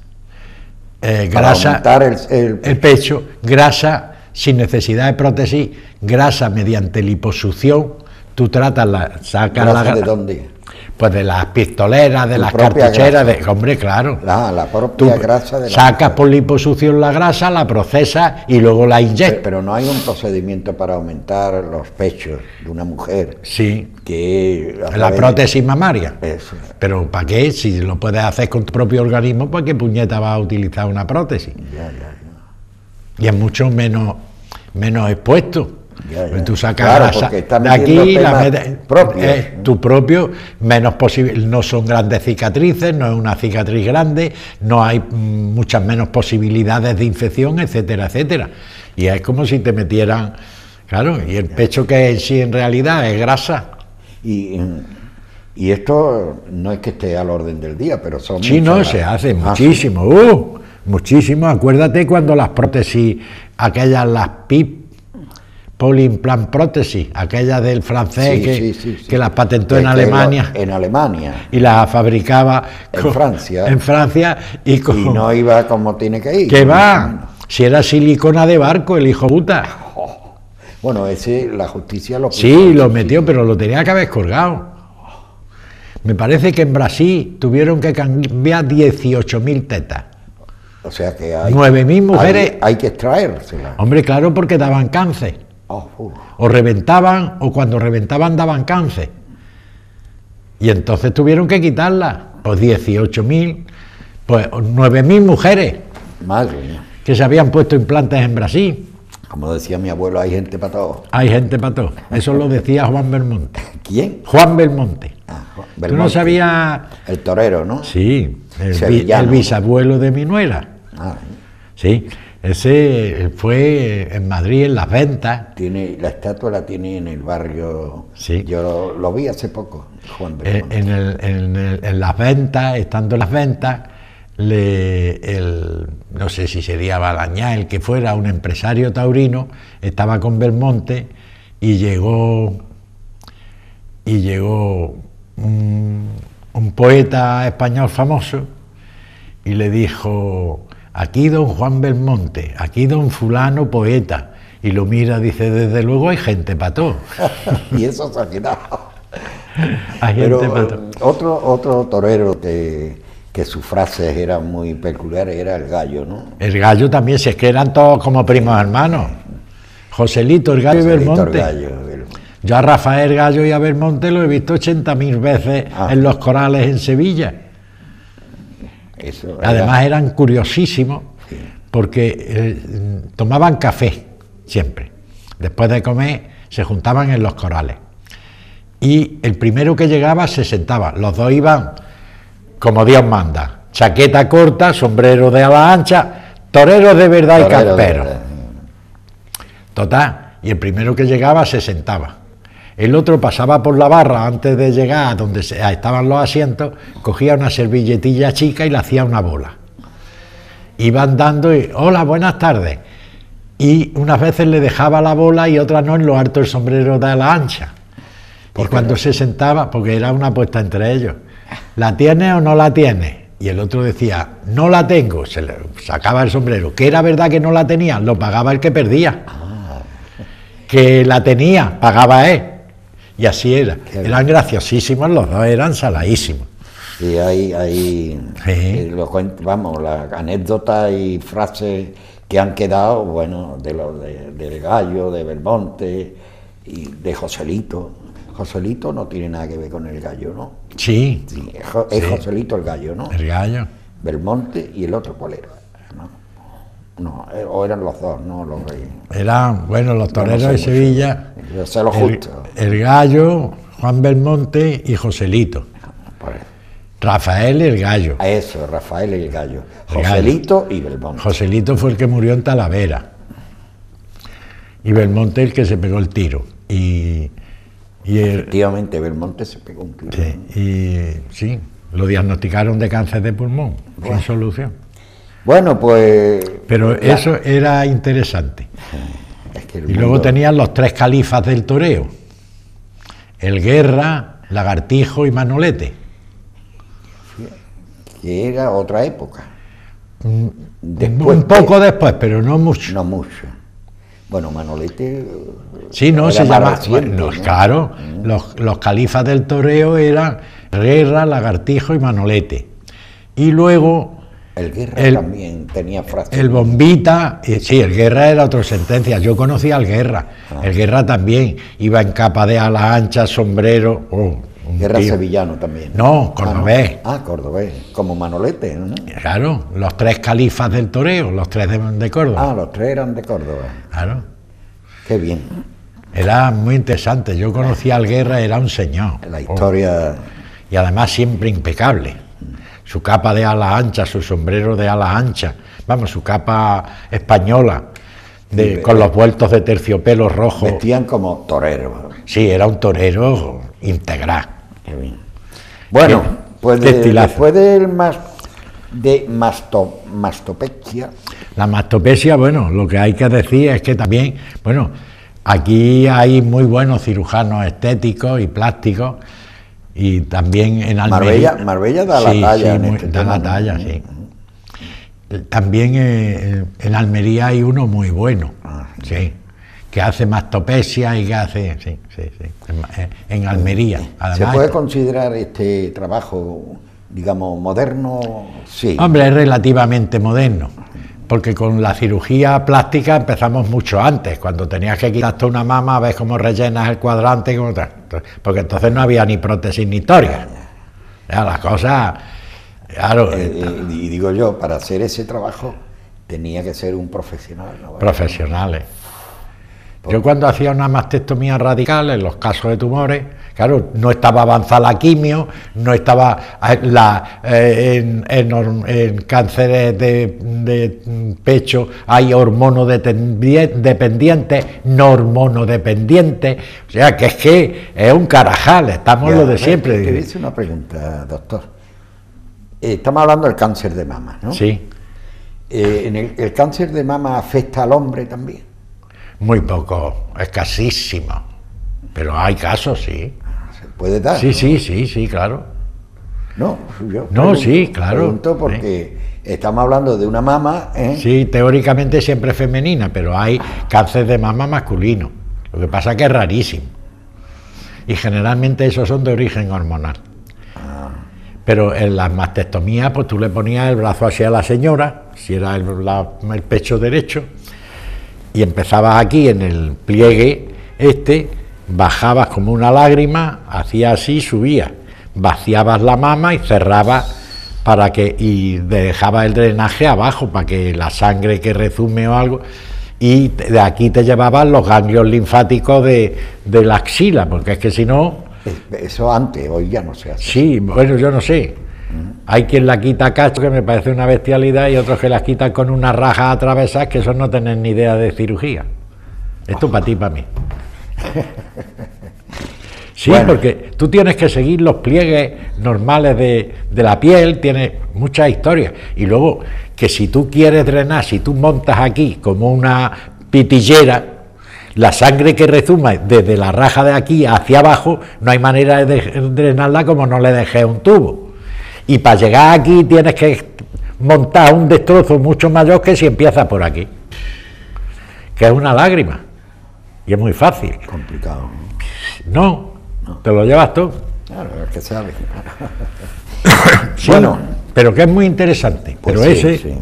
eh, grasa, el, el, pecho, grasa sin necesidad de prótesis, grasa mediante liposucción, tú tratas la, sacas la ¿De dónde? Pues de las pistoleras, de las cartucheras, de, hombre, claro. La, la propia grasa de la Sacas por liposucción la grasa, la procesas y luego la inyectas. Pero, no hay un procedimiento para aumentar los pechos de una mujer. Sí. Que la prótesis mamaria. Pero ¿para qué? Si lo puedes hacer con tu propio organismo, ¿para qué puñeta vas a utilizar una prótesis? Ya, ya, ya. Y es mucho menos, menos expuesto. Tú sacas de aquí, la eh, tu propio, menos posible, no son grandes cicatrices, no es una cicatriz grande, no hay mm, muchas menos posibilidades de infección, etcétera, etcétera. Y es como si te metieran, claro, y el pecho que en sí en realidad es grasa. Y, y esto no es que esté al orden del día, pero son... Sí, no, se hace ah, muchísimo, uh, muchísimo. Acuérdate cuando las prótesis, aquellas, las PIP, Polimplant prótesis, aquella del francés que, que las patentó en Alemania. en Alemania. Y la fabricaba en Francia. En Francia. Y, no iba como tiene que ir. Que va. Si era silicona de barco, el hijo puta. Bueno, ese, la justicia lo Sí, lo metió, pero lo tenía que haber colgado. Me parece que en Brasil tuvieron que cambiar 18.000 tetas. O sea que hay. 9.000 mujeres. Hay, hay que extraérselas. Hombre, claro, porque daban cáncer. O reventaban, o cuando reventaban daban cáncer. Y entonces tuvieron que quitarla. Pues 18.000, pues 9.000 mujeres. Madre Que se habían puesto implantes en Brasil. Como decía mi abuelo, hay gente para todo. Hay gente para todo. Eso lo decía Juan Belmonte. ¿Quién? Juan Belmonte. Ah, Tú no sabías. El torero, ¿no? Sí, el, bisabuelo de mi nuera. Ah. Sí. Ese fue en Madrid, en las ventas. Tiene, la estatua la tiene en el barrio. Sí. Yo lo, vi hace poco, Juan eh, en, en, las ventas, estando en las ventas, le, el, no sé si sería Balañá, el que fuera, un empresario taurino, estaba con Belmonte y llegó, y llegó un, un poeta español famoso y le dijo aquí don Juan Belmonte, aquí don fulano poeta, y lo mira, dice, desde luego hay gente para todo. y eso se ha quedado. hay gente para todo. Otro, otro torero que, que sus frases eran muy peculiares era el gallo, ¿no? El gallo también, si es que eran todos como primos hermanos. Joselito, el gallo Joselito, Belmonte. El gallo, Yo a Rafael Gallo y a Belmonte lo he visto 80.000 veces Ah. en los corales en Sevilla. Eso era- Además eran curiosísimos porque eh, tomaban café siempre. Después de comer se juntaban en los corales. Y el primero que llegaba se sentaba. Los dos iban como Dios manda. Chaqueta corta, sombrero de ala ancha, toreros de verdad y Torero camperos. Total, y el primero que llegaba se sentaba. El otro pasaba por la barra antes de llegar a donde se- estaban los asientos, cogía una servilletilla chica y le hacía una bola. Iba andando y, hola, buenas tardes. Y unas veces le dejaba la bola y otras no en lo alto el sombrero de ala ancha. Y cuando se sentaba, porque era una apuesta entre ellos, ¿la tiene o no la tiene? Y el otro decía, no la tengo, se le sacaba el sombrero, que era verdad que no la tenía, lo pagaba el que perdía. Que la tenía, pagaba él. Y así era. Eran graciosísimos los dos, eran saladísimos. Sí, hay, hay Sí. eh, lo cuen- vamos, las anécdotas y frases que han quedado, bueno, de los de, del gallo, de Belmonte y de Joselito. Joselito no tiene nada que ver con el gallo, ¿no? Sí, Sí, es, Jo- es Sí. Joselito el gallo, ¿no? el gallo. Belmonte y el otro, ¿cuál era? No, eh, o eran los dos, no los reyes. Eran, bueno, los toreros de. Sevilla, Yo sé lo el, justo. el gallo, Juan Belmonte y Joselito. Rafael el gallo. A eso, Rafael el gallo. El gallo. Joselito y Belmonte. Joselito fue el que murió en Talavera. Y Belmonte el que se pegó el tiro. Y, y, el- Efectivamente, Belmonte se pegó un tiro. sí, y sí, lo diagnosticaron de cáncer de pulmón, sin solución. Bueno, pues. Pero eso era interesante. es que el Y luego tenían los tres califas del toreo. El Guerra, Lagartijo y Manolete. que era otra época. Mm, Después un poco después, pero no mucho. No mucho. Bueno, Manolete. Sí, no, se llama. reciente, bueno, ¿no? Claro, los, los califas del toreo eran Guerra, Lagartijo y Manolete. Y luego El Guerra el- también tenía frases. el Bombita, eh, sí, el Guerra era otra sentencia. Yo conocía al Guerra. Ah. El Guerra también iba en capa de ala ancha, sombrero. oh, Guerra tío. sevillano también. No, cordobés. Ah, no. Ah, cordobés. Como Manolete, ¿no? Claro, los tres califas del toreo, los tres de, de Córdoba. Ah, los tres eran de Córdoba. Claro. Qué bien. Era muy interesante. Yo conocía al Guerra, era un señor. La Oh. historia. y además siempre impecable. Su capa de ala ancha, su sombrero de ala ancha, vamos, su capa española, de, Sí, con los vueltos de terciopelo rojo. Vestían como toreros. Sí, era un torero integral. Bueno, Qué- pues de- después del más de masto, mastopexia, La mastopesia, bueno, lo que hay que decir es que también, bueno, aquí hay muy buenos cirujanos estéticos y plásticos y también en Almería. Marbella, Marbella da la Sí, talla. sí, en este da tema, la ¿no? talla, sí. También eh, en Almería hay uno muy bueno, Ah, sí, que hace mastopesia y que hace, sí, sí, sí, en, en Almería. ¿Se Además, puede considerar este trabajo, digamos, moderno? Sí. Hombre, es relativamente moderno, porque con la cirugía plástica empezamos mucho antes, cuando tenías que quitarte una mama, ves cómo rellenas el cuadrante, porque entonces no había ni prótesis ni historia. Ya, las cosas, claro, Eh, eh, eh, y digo yo, para hacer ese trabajo tenía que ser un profesional. ¿no? profesionales. Yo cuando hacía una mastectomía radical en los casos de tumores, claro, no estaba avanzada la quimio, no estaba eh, la, eh, en, en en cánceres de, de pecho, hay hormonodependientes, no hormonodependientes, o sea que es que es un carajal, estamos Ya, lo de siempre. Te hice una pregunta, doctor. Eh, estamos hablando del cáncer de mama, ¿no? Sí, Eh, en el, el cáncer de mama afecta al hombre también. Muy poco, escasísimo, pero hay casos, sí. ¿Se puede dar? Sí, ¿no? sí, sí, sí, claro. No, yo No, sí, claro. Pregunto porque estamos hablando de una mama, ¿eh? Sí, teóricamente siempre femenina, pero hay cáncer de mama masculino. Lo que pasa es que es rarísimo. Y generalmente esos son de origen hormonal. Pero en las mastectomías, pues tú le ponías el brazo hacia la señora, si era el, la- el pecho derecho, y empezabas aquí en el pliegue este, bajabas como una lágrima, hacía así, subía, vaciabas la mama y cerrabas para que y dejaba el drenaje abajo para que la sangre que rezume o algo y de aquí te llevaban los ganglios linfáticos de, de la axila, porque es que si no... Eso antes, hoy ya no se hace. Sí, bueno, yo no sé. Hay quien la quita cacho, que me parece una bestialidad, y otros que las quitan con una raja atravesada, que eso no tienen ni idea de cirugía. Esto para ti, para mí. Sí, porque tú tienes que seguir los pliegues normales de, de la piel, tienes muchas historias. Y luego, que si tú quieres drenar, si tú montas aquí como una pitillera, la sangre que rezuma desde la raja de aquí hacia abajo, no hay manera de drenarla como no le dejé un tubo. Y para llegar aquí tienes que montar un destrozo mucho mayor que si empieza por aquí, que es una lágrima. Y es muy fácil. Complicado. No, te lo llevas tú. Claro, es que sabe. bueno, pero que es muy interesante. Pues pero ese.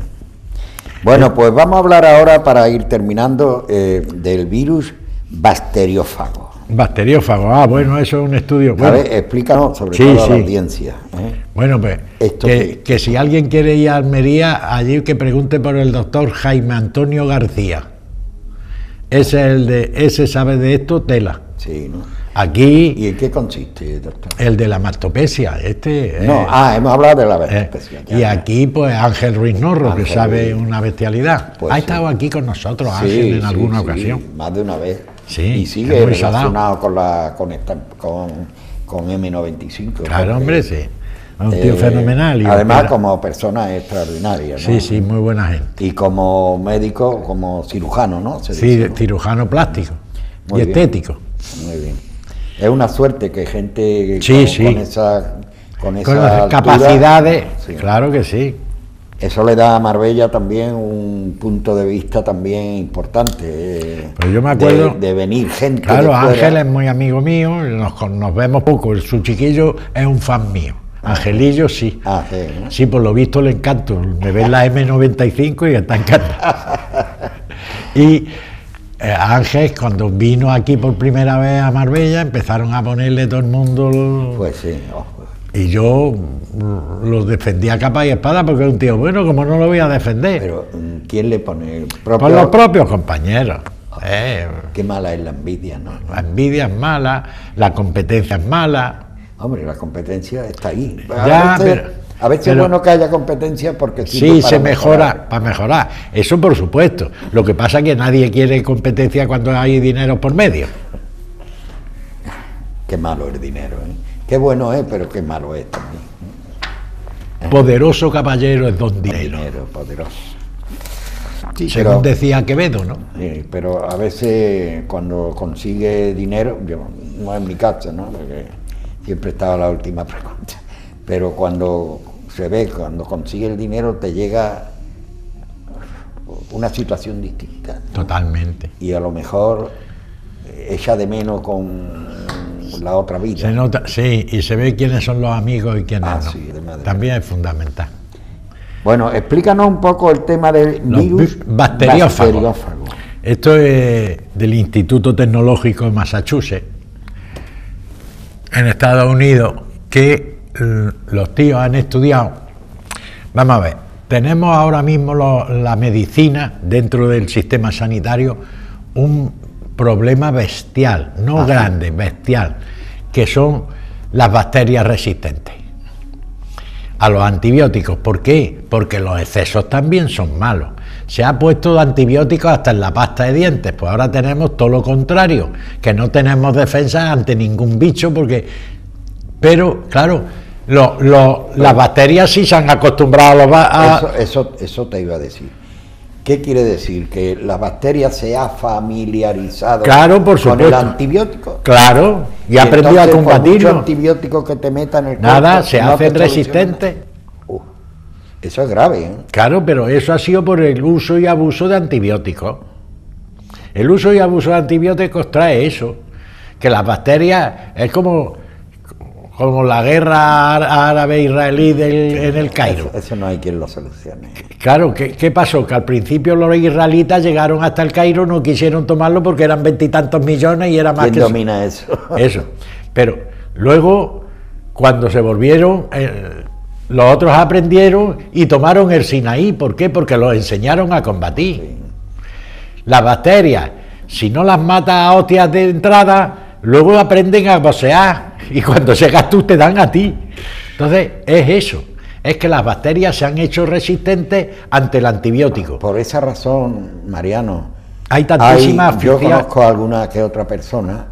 Bueno, pues vamos a hablar ahora para ir terminando eh, del virus bacteriófago. Bacteriófago, ah, bueno, eso es un estudio. Bueno, a ver, explícanos sobre todo a la audiencia. ¿eh? Bueno, pues que, que, si alguien quiere ir a Almería, allí que pregunte por el doctor Jaime Antonio García. Ese es el de, ese sabe de esto, tela. Sí, ¿no? Aquí. ¿Y en qué consiste, doctor? El de la mastopecia. Este. No, ah, hemos hablado de la mastopecia. y aquí, pues, Ángel Ruiz Norro, que sabe una bestialidad. Pues ha estado aquí con nosotros, Ángel, en alguna ocasión. Más de una vez. Sí. Y sigue relacionado con, la, con, esta, con, con M95. Claro, hombre, sí. Un tío eh, fenomenal. Y además, como persona extraordinaria. ¿no? Sí, sí, muy buena gente. Y como médico, como cirujano, ¿no? sí, cirujano plástico y estético. Muy bien. Es una suerte que gente sí, con, con, esa, con, esas capacidades, claro que sí. Eso le da a Marbella también un punto de vista también importante. Eh, Pero yo me acuerdo de, venir gente. Claro, Ángel es muy amigo mío, nos, nos vemos poco. Su chiquillo es un fan mío. Angelillo sí. Ah, sí, sí, por lo visto le encanto. Me ve la M95 y está encantado. y eh, Ángel, cuando vino aquí por primera vez a Marbella, empezaron a ponerle todo el mundo. Pues sí. Y yo lo defendía capa y espada porque es un tío bueno, como no lo voy a defender. Pero, ¿quién le pone? Propio... Por los propios compañeros. Eh. Qué mala es la envidia, ¿no? La envidia es mala, la competencia es mala. Hombre, la competencia está ahí. Ya, pero, a veces es bueno que haya competencia porque sí se mejora para mejorar. Eso por supuesto. Lo que pasa es que nadie quiere competencia cuando hay dinero por medio. Qué malo el dinero, ¿eh? Qué bueno es, pero qué malo es también. Poderoso caballero es don dinero. Dinero, poderoso. Sí, Según decía Quevedo, ¿no? Sí, pero a veces cuando consigue dinero, yo, no es mi caso, ¿no? Porque siempre estaba la última pregunta. Pero cuando se ve, cuando consigue el dinero, te llega una situación distinta. Totalmente. Y a lo mejor echa de menos con la otra vida. Se nota, sí, y se ve quiénes son los amigos y quiénes ah, no. Sí, También es fundamental. Bueno, explícanos un poco el tema del virus bacteriófago. Esto es del Instituto Tecnológico de Massachusetts, en Estados Unidos, que los tíos han estudiado. Vamos a ver, tenemos ahora mismo la medicina dentro del sistema sanitario un problema bestial, no grande, bestial, que son las bacterias resistentes a los antibióticos. ¿Por qué? Porque los excesos también son malos. Se ha puesto antibióticos hasta en la pasta de dientes, pues ahora tenemos todo lo contrario, que no tenemos defensa ante ningún bicho porque pero, claro, las bacterias sí se han acostumbrado a... Eso, eso, eso te iba a decir. ¿Qué quiere decir? ¿Que la bacteria se ha familiarizado claro, por con el antibiótico? Claro, y, ha aprendido a combatirlo. antibiótico que te metan en el Nada, se hacen resistentes. eso es grave. ¿eh? Claro, pero eso ha sido por el uso y abuso de antibióticos. El uso y abuso de antibióticos trae eso, que las bacterias es como como la guerra árabe-israelí en el Cairo. Eso, no hay quien lo solucione. Claro, ¿qué, pasó? Que al principio los israelitas llegaron hasta el Cairo, no quisieron tomarlo porque eran veintitantos millones y era más ¿Quién domina eso? Eso. Pero luego, cuando se volvieron, eh, los otros aprendieron y tomaron el Sinaí. ¿Por qué? Porque los enseñaron a combatir. Las bacterias, si no las mata a hostias de entrada, luego aprenden a bocear y cuando se tú te dan a ti. Entonces, es eso. Es que las bacterias se han hecho resistentes ante el antibiótico. Por esa razón, Mariano, hay tantísimas. yo conozco a alguna que otra persona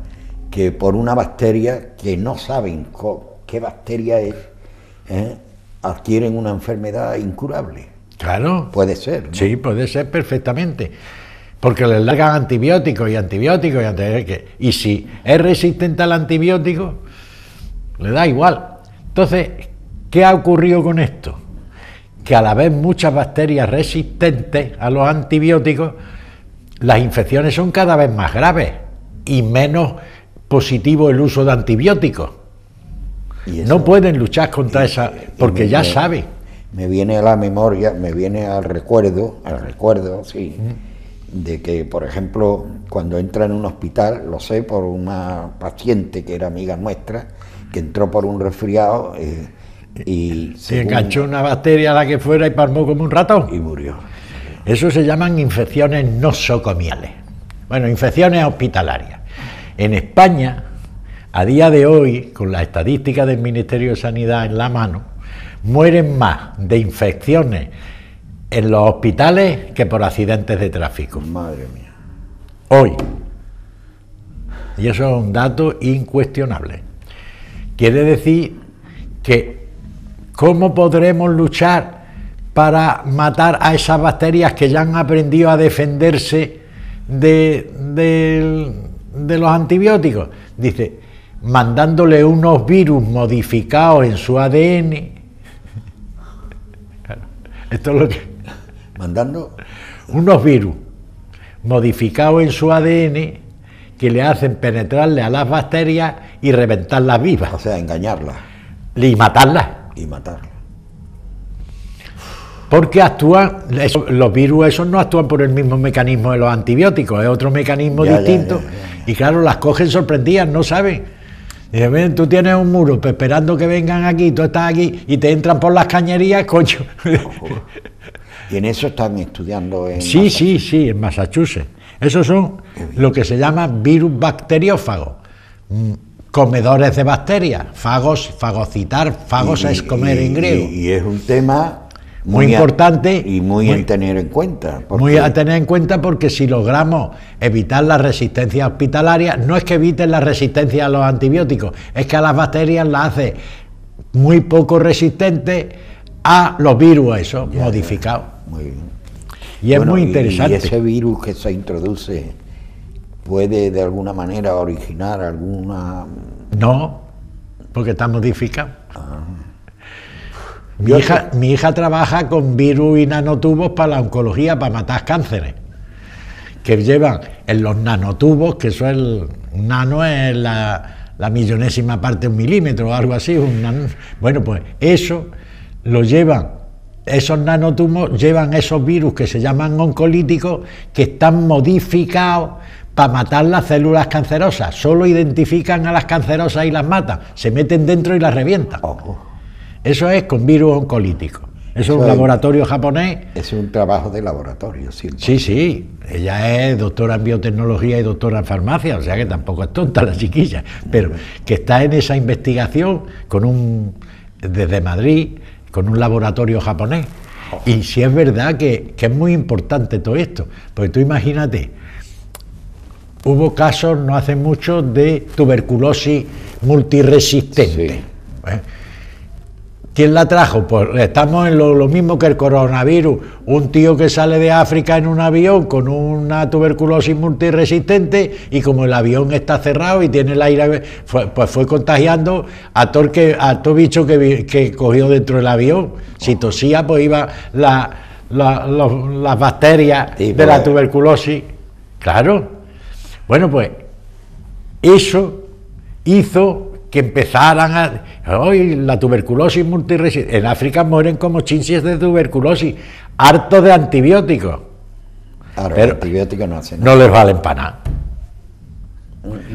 que por una bacteria que no saben qué bacteria es, ¿eh? adquieren una enfermedad incurable. Claro. Puede ser. Sí, puede ser perfectamente porque le largan antibióticos y antibióticos y antibióticos. Y si es resistente al antibiótico, le da igual. Entonces, ¿qué ha ocurrido con esto? Que a la vez muchas bacterias resistentes a los antibióticos, las infecciones son cada vez más graves y menos positivo el uso de antibióticos. no pueden luchar contra esa, porque ya saben. Me viene a la memoria, me viene al recuerdo, al recuerdo, sí de que, por ejemplo, cuando entra en un hospital, lo sé por una paciente que era amiga nuestra, que entró por un resfriado eh, y... Se enganchó una bacteria a la que fuera y palmó como un ratón. Y murió. Eso se llaman infecciones nosocomiales. Bueno, infecciones hospitalarias. En España, a día de hoy, con la estadística del Ministerio de Sanidad en la mano, mueren más de infecciones en los hospitales que por accidentes de tráfico. Madre mía. Hoy. Y eso es un dato incuestionable. Quiere decir que ¿cómo podremos luchar para matar a esas bacterias que ya han aprendido a defenderse de, de los antibióticos? Dice, mandándole unos virus modificados en su ADN. Esto es lo que mandando unos virus modificados en su ADN que le hacen penetrarle a las bacterias y reventarlas vivas. O sea, engañarlas. Y matarlas. Y matarlas. Porque actúan, los virus esos no actúan por el mismo mecanismo de los antibióticos, es otro mecanismo distinto. y claro, las cogen sorprendidas, no saben. Dicen, tú tienes un muro pues, esperando que vengan aquí, tú estás aquí y te entran por las cañerías, coño. Y en eso están estudiando en. Sí, sí, sí, en Massachusetts. Esos son lo que se llama virus bacteriófagos, mm, comedores de bacterias, fagos, fagocitar, fagos es comer en griego. Y, es un tema muy, importante y muy, a tener en cuenta. Muy a tener en cuenta porque si logramos evitar la resistencia hospitalaria, no es que eviten la resistencia a los antibióticos, es que a las bacterias las hace muy poco resistentes a los virus esos modificados. Muy bien. Y es muy interesante. ¿Y ese virus que se introduce puede de alguna manera originar alguna...? No, porque está modificado. Ah. Mi, hija, mi hija trabaja con virus y nanotubos para la oncología, para matar cánceres, que llevan en los nanotubos, que eso es el nano es la, la millonésima parte de un milímetro o algo así, un bueno, pues eso lo llevan esos nanotumos llevan esos virus que se llaman oncolíticos que están modificados para matar las células cancerosas. Solo identifican a las cancerosas y las matan. Se meten dentro y las revientan. Eso es con virus oncolíticos. Eso, es un laboratorio japonés. Es un trabajo de laboratorio, sí. Sí, sí. Ella es doctora en biotecnología y doctora en farmacia, o sea que tampoco es tonta la chiquilla, pero que está en esa investigación con un desde Madrid con un laboratorio japonés. Y si es verdad que, es muy importante todo esto, porque tú imagínate, hubo casos no hace mucho de tuberculosis multiresistente. ¿eh? ¿Quién la trajo? Pues estamos en lo, mismo que el coronavirus. Un tío que sale de África en un avión con una tuberculosis multiresistente y como el avión está cerrado y tiene el aire, pues fue contagiando a todo, que, a todo bicho que, cogió dentro del avión. Si tosía, pues iba la, las bacterias de la pues. tuberculosis. Claro. Bueno, pues eso hizo que empezaran a... Hoy la tuberculosis multiresistente... En África mueren como chinches de tuberculosis, hartos de antibióticos. pero antibióticos no hacen No les valen para nada.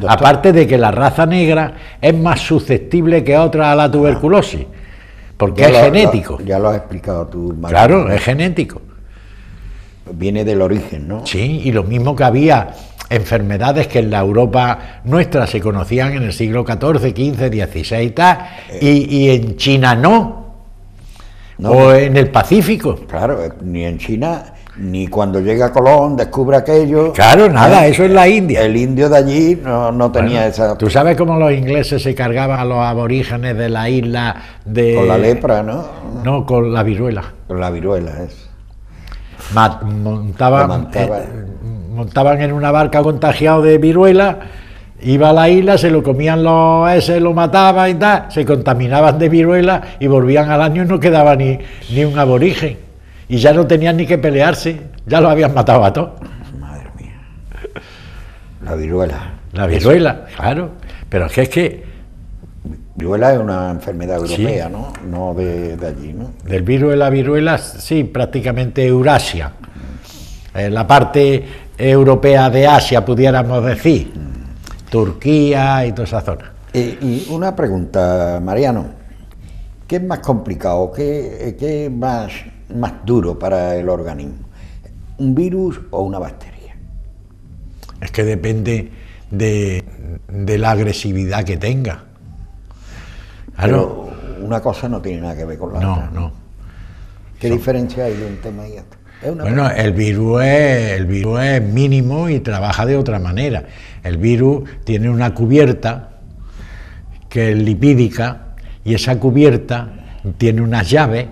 Aparte de que la raza negra es más susceptible que otra a la tuberculosis, porque es genético. ya lo has explicado tú, Claro, es genético. Viene del origen, ¿no? Sí, y lo mismo que había enfermedades que en la Europa nuestra se conocían en el siglo XIV, XV, XVI y tal, y, en China no. o en el Pacífico. Claro, ni en China ni cuando llega Colón descubre aquello. Claro, nada, ¿eh? eso es la India. El indio de allí no, tenía esa. ¿Tú sabes cómo los ingleses se cargaban a los aborígenes de la isla de. Con la lepra, ¿no? No, con la viruela. Con la viruela, es. Montaban, eh, montaban en una barca contagiado de viruela. Iba a la isla, se lo comían los ese, lo mataban y tal, se contaminaban de viruela y volvían al año y no quedaba ni, ni un aborigen y ya no tenían ni que pelearse, ya lo habían matado a todos. Madre mía. La viruela. La viruela, claro. Pero es que es que. Viruela es una enfermedad europea, ¿no? No de, allí, ¿no? Del virus de la viruela, sí, prácticamente Eurasia. la parte europea de Asia, pudiéramos decir. Turquía y toda esa zona. y una pregunta, Mariano. ¿Qué es más complicado? ¿Qué, qué es más más duro para el organismo? ¿Un virus o una bacteria? Es que depende de, la agresividad que tenga. Pero una cosa no tiene nada que ver con la otra. No, no. ¿Qué diferencia hay de un tema y otro? Bueno, el virus, es, el virus es mínimo y trabaja de otra manera. El virus tiene una cubierta que es lipídica y esa cubierta tiene unas llaves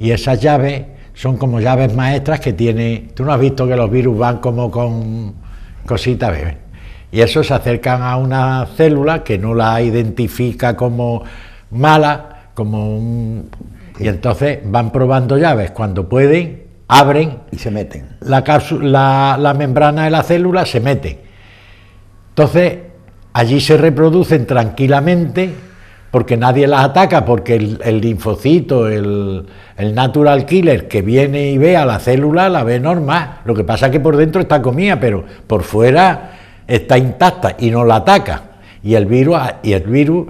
y esas llaves son como llaves maestras que tiene. Tú no has visto que los virus van como con cositas, bebé. Y eso se acercan a una célula que no la identifica como mala, como un. Y entonces van probando llaves. Cuando pueden, abren. Y se meten. La, la, la membrana de la célula se mete. Entonces, allí se reproducen tranquilamente porque nadie las ataca, porque el, linfocito, el, natural killer que viene y ve a la célula, la ve normal. Lo que pasa es que por dentro está comida, pero por fuera está intacta y no la ataca. Y el virus, y el virus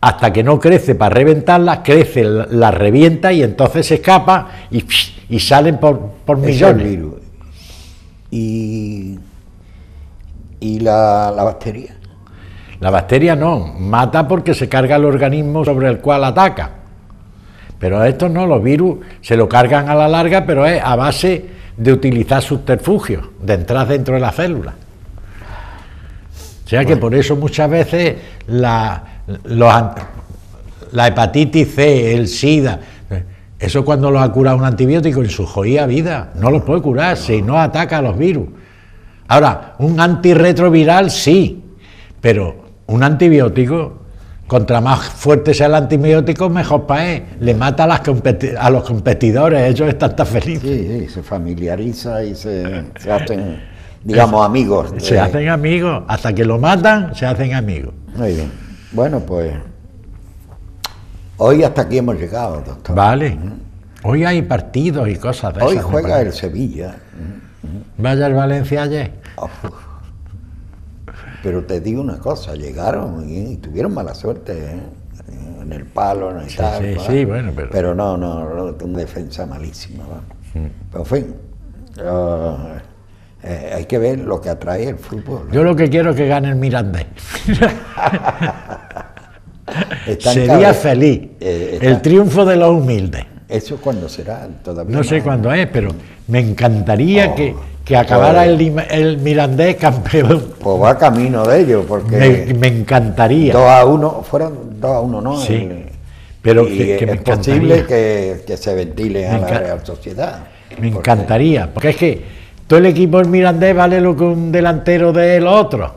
hasta que no crece para reventarla, crece, la revienta y entonces se escapa y, salen por, por millones. virus. Y, y la bacteria. La bacteria no, mata porque se carga el organismo sobre el cual ataca. Pero estos no, los virus se lo cargan a la larga, pero es a base de utilizar subterfugios, de entrar dentro de la célula. O sea que por eso muchas veces la, la hepatitis C, el SIDA, eso cuando lo ha curado un antibiótico en su jodida vida, no lo puede curar si no ataca a los virus. Ahora, un antirretroviral sí, pero un antibiótico, contra más fuerte sea el antibiótico, mejor para él. Le mata a, los competidores, ellos están tan felices. Sí, se familiariza y se, hacen, digamos, amigos. Se hacen amigos, hasta que lo matan, se hacen amigos. Muy bien. Bueno, pues hoy hasta aquí hemos llegado, doctor. Vale. Hoy hay partidos y cosas de Hoy juega el Sevilla. Vaya el Valencia ayer. Pero te digo una cosa, llegaron y, tuvieron mala suerte ¿eh? en el palo, en el sí, sí, bueno, pero... pero no, no, una defensa malísima. Pero en fin, eh, hay que ver lo que atrae el fútbol. Yo lo que quiero es que gane el Mirandés. Sería feliz. Eh, el triunfo de los humildes. ¿Eso cuándo será? Todavía no, sé cuándo es, pero me encantaría que, que acabara pues- el, el, Mirandés campeón. Pues va camino de ello, porque. Me, encantaría. 2 a 1, fueron 2 a 1, ¿no? Sí. pero que, es posible que, que, se ventile a la Real Sociedad. Me encantaría, porque es que todo el equipo del Mirandés vale lo que un delantero de los otros.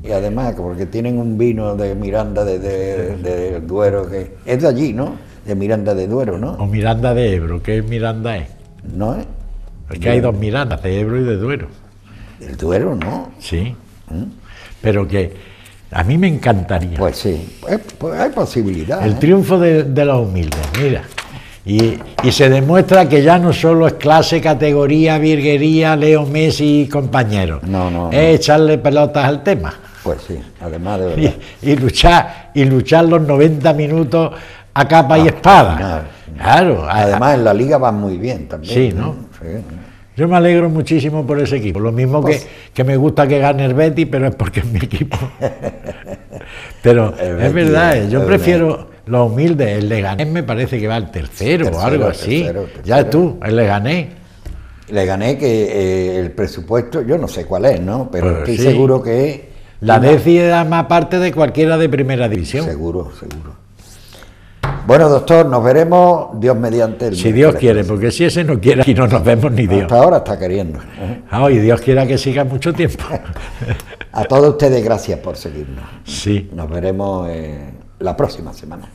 Y además, porque tienen un vino de Miranda de, de, Duero que es de allí, ¿no? De Miranda de Duero, ¿no? O Miranda de Ebro, ¿qué Miranda es? No es. Es que hay dos Mirandas, de Ebro y de Duero. ¿Del Duero, no? Sí. ¿Mm? Pero que A mí me encantaría. Pues sí, pues, pues hay posibilidad. El ¿eh? triunfo de, de los humildes, mira. Y, y se demuestra que ya no solo es clase, categoría, virguería, Leo Messi y compañeros. No, no, Es no. echarle pelotas al tema. Pues sí, además de verdad. Y, y luchar, y luchar los 90 minutos a capa y Ah, espada. claro. Claro, Además en la liga van muy bien también. Sí, ¿no? Sí. Yo me alegro muchísimo por ese equipo. Lo mismo Pues- que, que me gusta que gane el Betis, pero es porque es mi equipo. pero es verdad, yo prefiero los humildes. El Leganés me parece que va al tercero, o algo así. tercero, Ya tú, el Leganés. Le gané que eh, el presupuesto, yo no sé cuál es, ¿no? Pero Pues estoy sí. seguro que es. La una- décima parte de cualquiera de primera división. Seguro, seguro. Bueno, doctor, nos veremos Dios mediante el Si Dios quiere, porque si ese no quiere, aquí no nos vemos ni Dios. Hasta ahora está queriendo. ¿eh? Ah, y Dios quiera que siga mucho tiempo. A todos ustedes, gracias por seguirnos. sí. Nos veremos eh, la próxima semana.